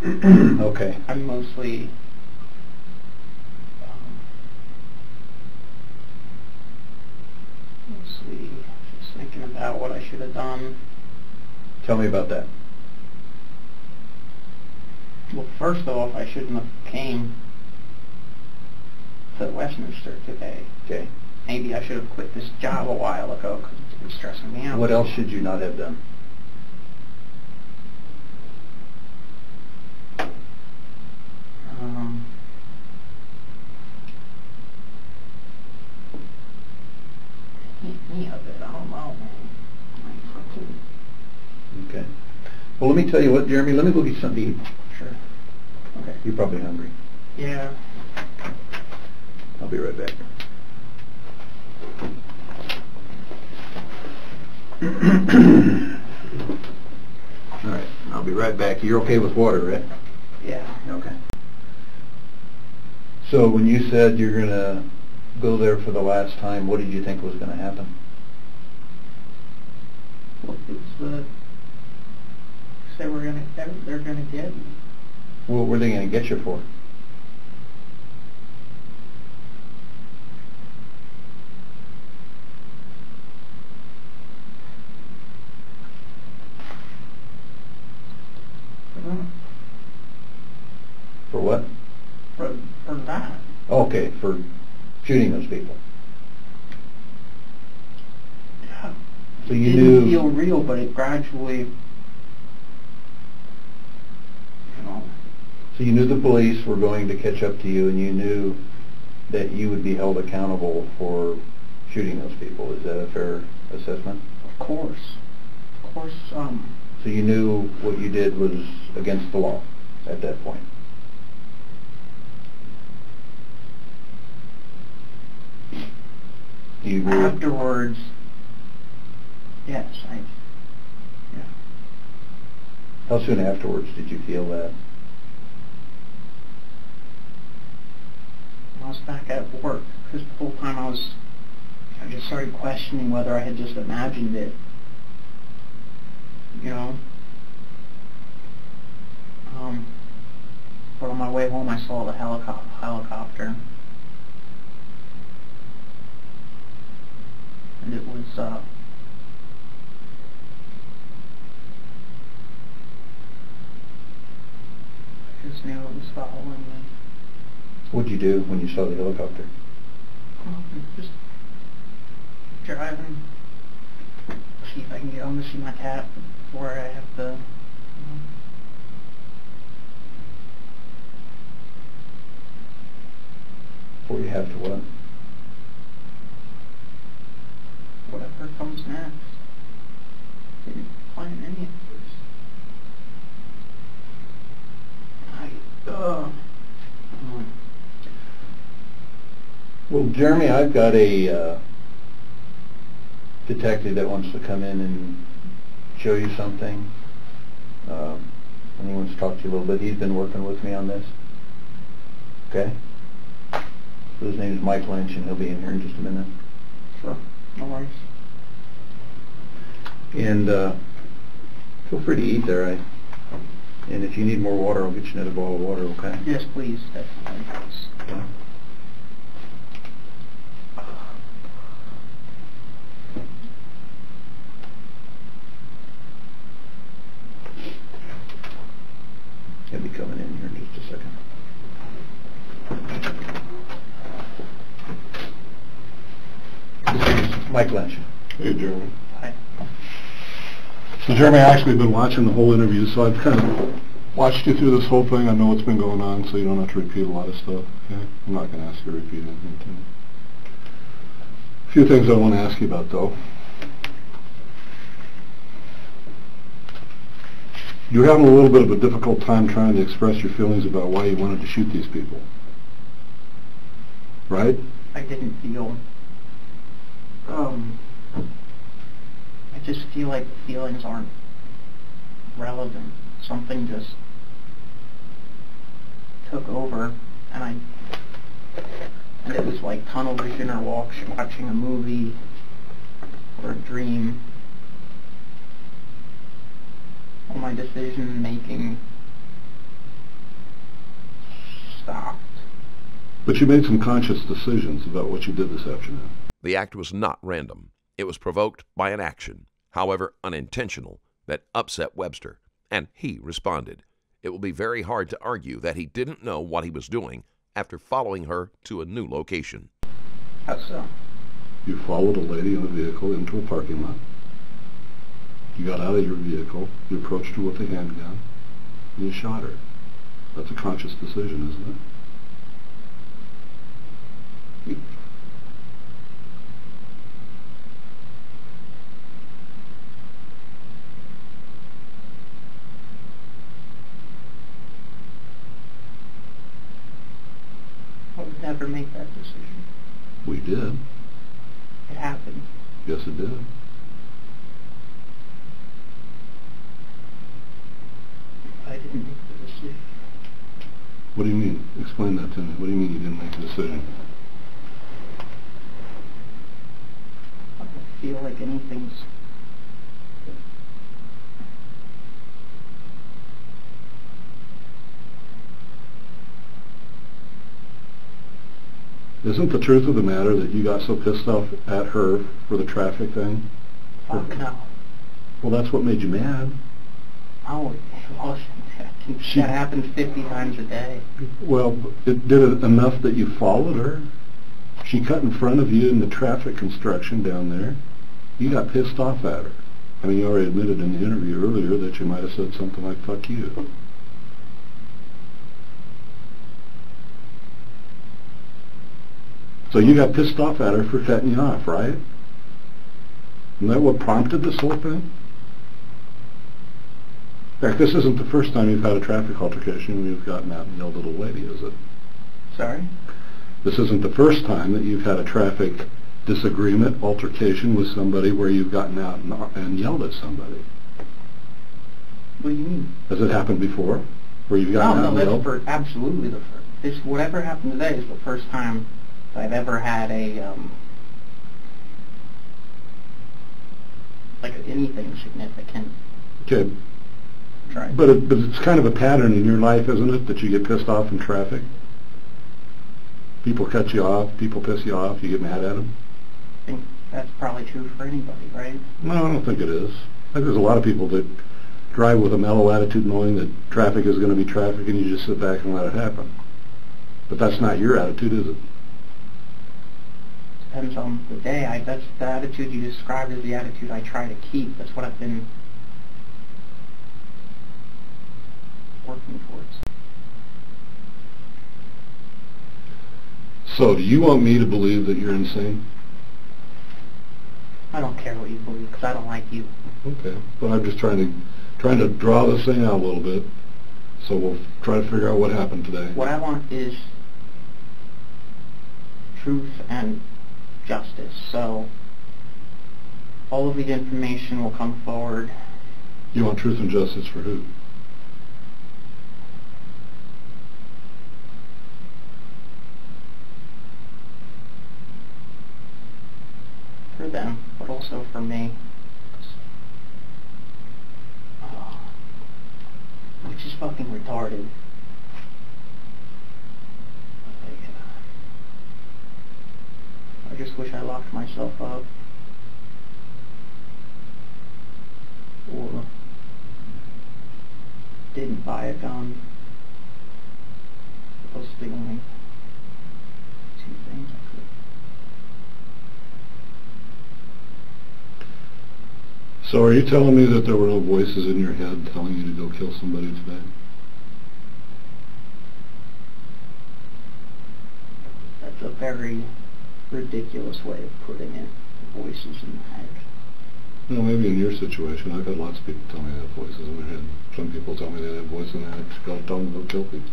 Okay. I'm mostly um, mostly about what I should have done. Tell me about that. Well, first off, I shouldn't have came to Westminster today. Okay. Maybe I should have quit this job a while ago because it's been stressing me out. What else should you not have done? Um, any, any of it, I don't know, man. Like, fucking- Okay. Well, let me tell you what, Jeremy, let me go get something to eat. Sure. Okay. You're probably hungry. Yeah. I'll be right back. All right, I'll be right back. You're okay with water, right? Yeah. Okay. So when you said you're gonna go there for the last time, what did you think was gonna happen? Well, it's the. Say we're gonna, they're, they're gonna get me. What were they gonna get you for? For that. For what? For, for that. Okay, for shooting those people. Yeah. So you didn't knew- feel real, but it gradually, you know, So you knew the police were going to catch up to you and you knew that you would be held accountable for shooting those people. Is that a fair assessment? of course, of course, um, So you knew what you did was against the law at that point? Do you agree? afterwards, yes, I, yeah. How soon afterwards did you feel that? I was back at work, because the whole time I was, I just started questioning whether I had just imagined it. You know? Um, but on my way home I saw the helico- helicopter. And it was, uh, just knew it was following me. What'd you do when you saw the helicopter? Um, just driving, see if I can get home to see my cat before I have to, you know, Before you have to what? whatever comes next. Didn't plan any of this. Uh, Well, Jeremy, I've got a uh, detective that wants to come in and show you something. Um, and he wants to talk to you a little bit. He's been working with me on this. Okay? So his name is Mike Lynch, and he'll be in here in just a minute. sure, no worries. And uh, feel free to eat there. I, and if you need more water, I'll get you another bottle of water, okay? Yes, please, definitely. Okay. He'll be coming in here in just a second. Mike Lynch. Hey, Jeremy. Hi. So Jeremy, I actually been watching the whole interview, so I've kind of watched you through this whole thing. I know what's been going on, so you don't have to repeat a lot of stuff. Okay? I'm not going to ask you to repeat anything. Too. A few things I want to ask you about, though. You're having a little bit of a difficult time trying to express your feelings about why you wanted to shoot these people. Right? I didn't feel, um, I just feel like feelings aren't relevant. Something just took over, and I, and it was like tunnel vision or walk, watching a movie or a dream. All my decision making stopped. But you made some conscious decisions about what you did this afternoon. The act was not random. It was provoked by an action, however unintentional, that upset Webster, and he responded. It will be very hard to argue that he didn't know what he was doing after following her to a new location. How so? You followed a lady in a vehicle into a parking lot. You got out of your vehicle, you approached her with a handgun, and you shot her. That's a conscious decision, isn't it? I would never make that decision. We did. It happened. Yes, it did. I didn't make the decision. What do you mean? Explain that to me. What do you mean you didn't make a decision? I don't feel like anything's Isn't the truth of the matter that you got so pissed off at her for the traffic thing? fuck no. Well, that's what made you mad. Oh, it wasn't. She- that happens 50 times a day. Well, it did it enough that you followed her. She cut in front of you in the traffic construction down there. You got pissed off at her. I mean, you already admitted in the interview earlier that you might have said something like, fuck you. So you got pissed off at her for cutting you off, right? Isn't that what prompted this whole thing? Fact, this isn't the first time you've had a traffic altercation you've gotten out and yelled at a lady, is it? Sorry? This isn't the first time that you've had a traffic disagreement, altercation with somebody where you've gotten out and, and yelled at somebody. What do you mean? Has it happened before? Where you've gotten No, out no, and that's yelled? for absolutely the first. This whatever happened today is the first time I've ever had a um like anything significant. Okay, Try. but, it, but it's kind of a pattern in your life, isn't it, that you get pissed off in traffic? People cut you off, people piss you off, you get mad at them? I think that's probably true for anybody, right? No, I don't think it is. I think there's a lot of people that drive with a mellow attitude knowing that traffic is going to be traffic and you just sit back and let it happen. But that's not your attitude, is it? Depends on the day. I that's the attitude you described is the attitude I try to keep. That's what I've been working towards. So do you want me to believe that you're insane? I don't care what you believe because I don't like you. Okay, but I'm just trying to trying to draw this thing out a little bit So we'll try to figure out what happened today. What I want is truth and justice. So all of the information will come forward. You want truth and justice for who? For them, but also for me. Uh, which is fucking retarded. Uh, I just wish I locked myself up. Or didn't buy a gun. Those are the only two things I could. So are you telling me that there were no voices in your head telling you to go kill somebody today? That's a very ridiculous way of putting it. Voices in the head. Well, maybe in your situation, I've had lots of people tell me they have voices in their head. Some people tell me they have voices in their head. Go tell them to go kill people.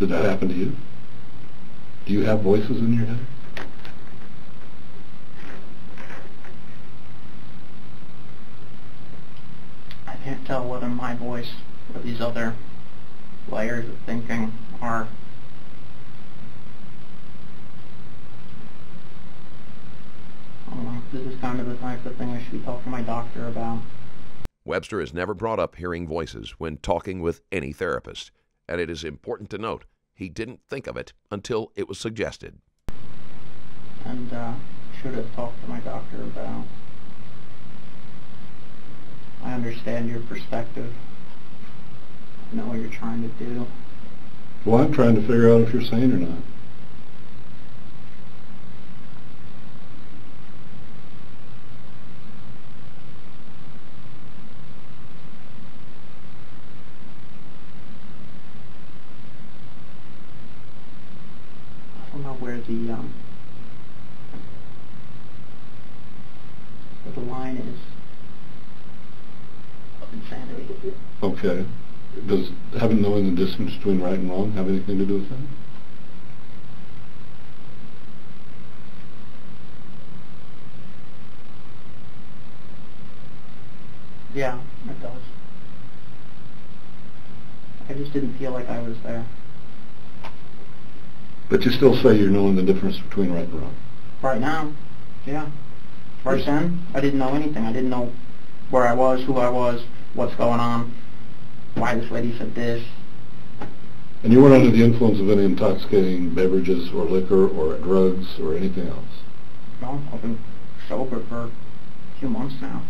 Did that happen to you? Do you have voices in your head? I can't tell whether my voice or these other layers of thinking are know. This is kind of the type of thing I should be talking to my doctor about. Webster has never brought up hearing voices when talking with any therapist, and it is important to note he didn't think of it until it was suggested. And uh, should have talked to my doctor about. I understand your perspective. I know what you're trying to do. Well, I'm trying to figure out if you're sane or not. I don't know where the um where the line is of insanity. Okay. Does knowing between right and wrong have anything to do with that? Yeah, it does. I just didn't feel like I was there. But you still say you're knowing the difference between right and wrong. Right now, yeah. Right then, I didn't know anything. I didn't know where I was, who I was, what's going on, why this lady said this. And you weren't under the influence of any intoxicating beverages or liquor or drugs or anything else? No, I've been sober for a few months now.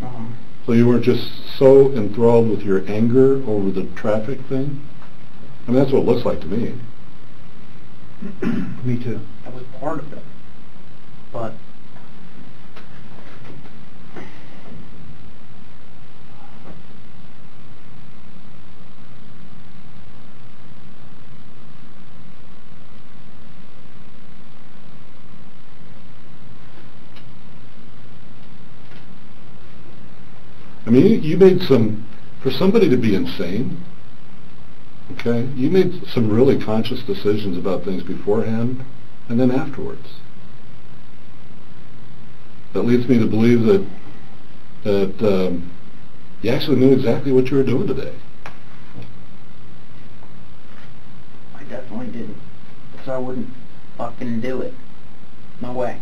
Um, So you weren't just so enthralled with your anger over the traffic thing? I mean, that's what it looks like to me. Me too. that was part of it. But I mean, you- made some, for somebody to be insane, okay, you made some really conscious decisions about things beforehand and then afterwards. That leads me to believe that, that um, you actually knew exactly what you were doing today. I definitely didn't. Because I wouldn't fucking do it. No way.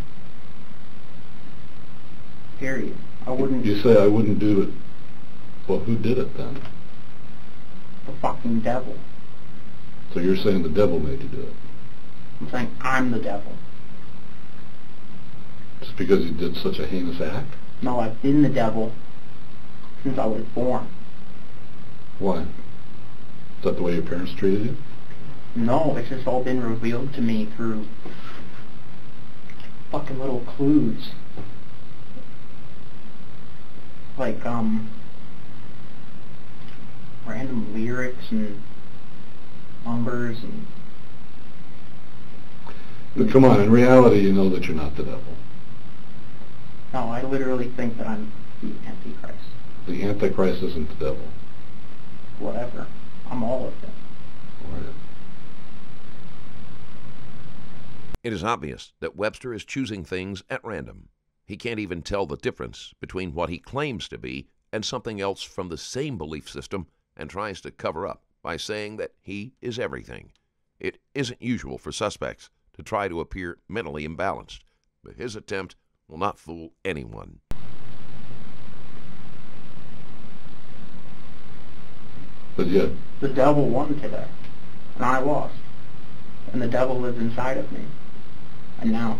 Period. I wouldn't. You say I wouldn't do it. Well, who did it then? The fucking devil. So you're saying the devil made you do it. I'm saying I'm the devil. Just because you did such a heinous act? No, I've been the devil since I was born. Why? Is that the way your parents treated you? No, it's just all been revealed to me through fucking little clues. Like, um, random lyrics and numbers and But come on, in reality you know that you're not the devil. No, I literally think that I'm the Antichrist. The Antichrist isn't the devil. Whatever. I'm all of them. Right. It is obvious that Webster is choosing things at random. He can't even tell the difference between what he claims to be and something else from the same belief system and tries to cover up by saying that he is everything. It isn't usual for suspects to try to appear mentally imbalanced, but his attempt will not fool anyone. But yet, The devil won today, and I lost. And the devil lives inside of me. And now,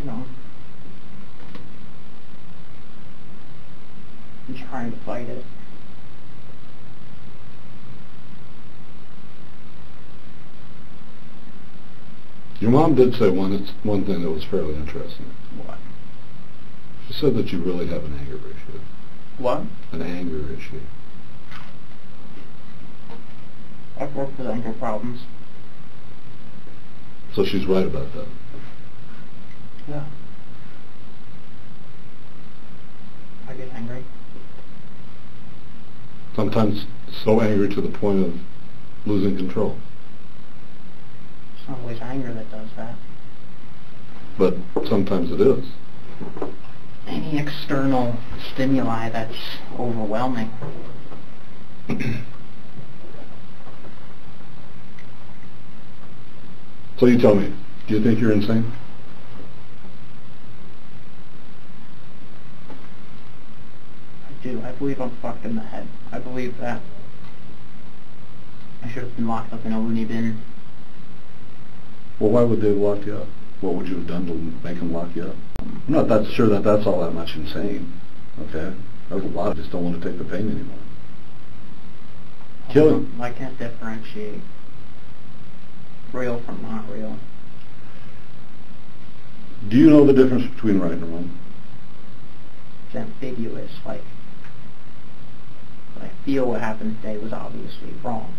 you know, I'm trying to fight it. your mom did say one one thing that was fairly interesting. What? She said that you really have an anger issue. What? An anger issue. I've worked with anger problems. So she's right about that. Yeah. I get angry. Sometimes so angry to the point of losing control. It's not always anger that does that. But sometimes it is. Any external stimuli that's overwhelming. So you tell me, do you think you're insane? I do. I believe I'm fucked in the head. I believe that I should have been locked up in a loony bin. Well, why would they lock you up? What would you have done to make them lock you up? I'm not that sure that that's all that much insane. Okay? There's a lot of just don't want to take the pain anymore. Killing. I can't differentiate real from not real. Do you know the difference between right and wrong? It's ambiguous. Like, I feel what happened today was obviously wrong.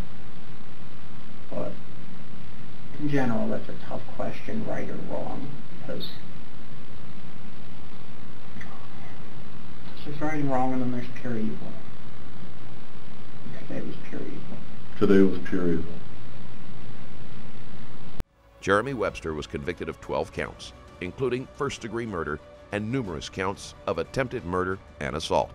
But in general, that's a tough question, right or wrong, because there's right and wrong, and then there's pure evil. Today was pure evil. Today was pure evil. Jeremy Webster was convicted of 12 counts, including first degree murder and numerous counts of attempted murder and assault.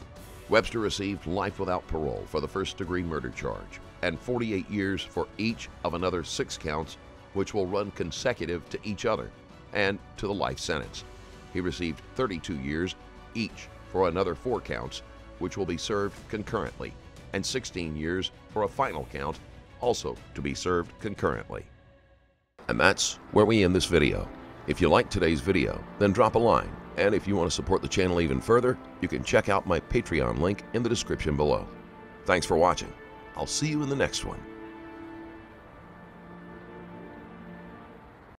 Webster received life without parole for the first degree murder charge and 48 years for each of another six counts, which will run consecutive to each other and to the life sentence. He received 32 years each for another four counts, which will be served concurrently, and 16 years for a final count, also to be served concurrently. And that's where we end this video. If you liked today's video, then drop a line. And if you want to support the channel even further, you can check out my Patreon link in the description below. Thanks for watching. I'll see you in the next one.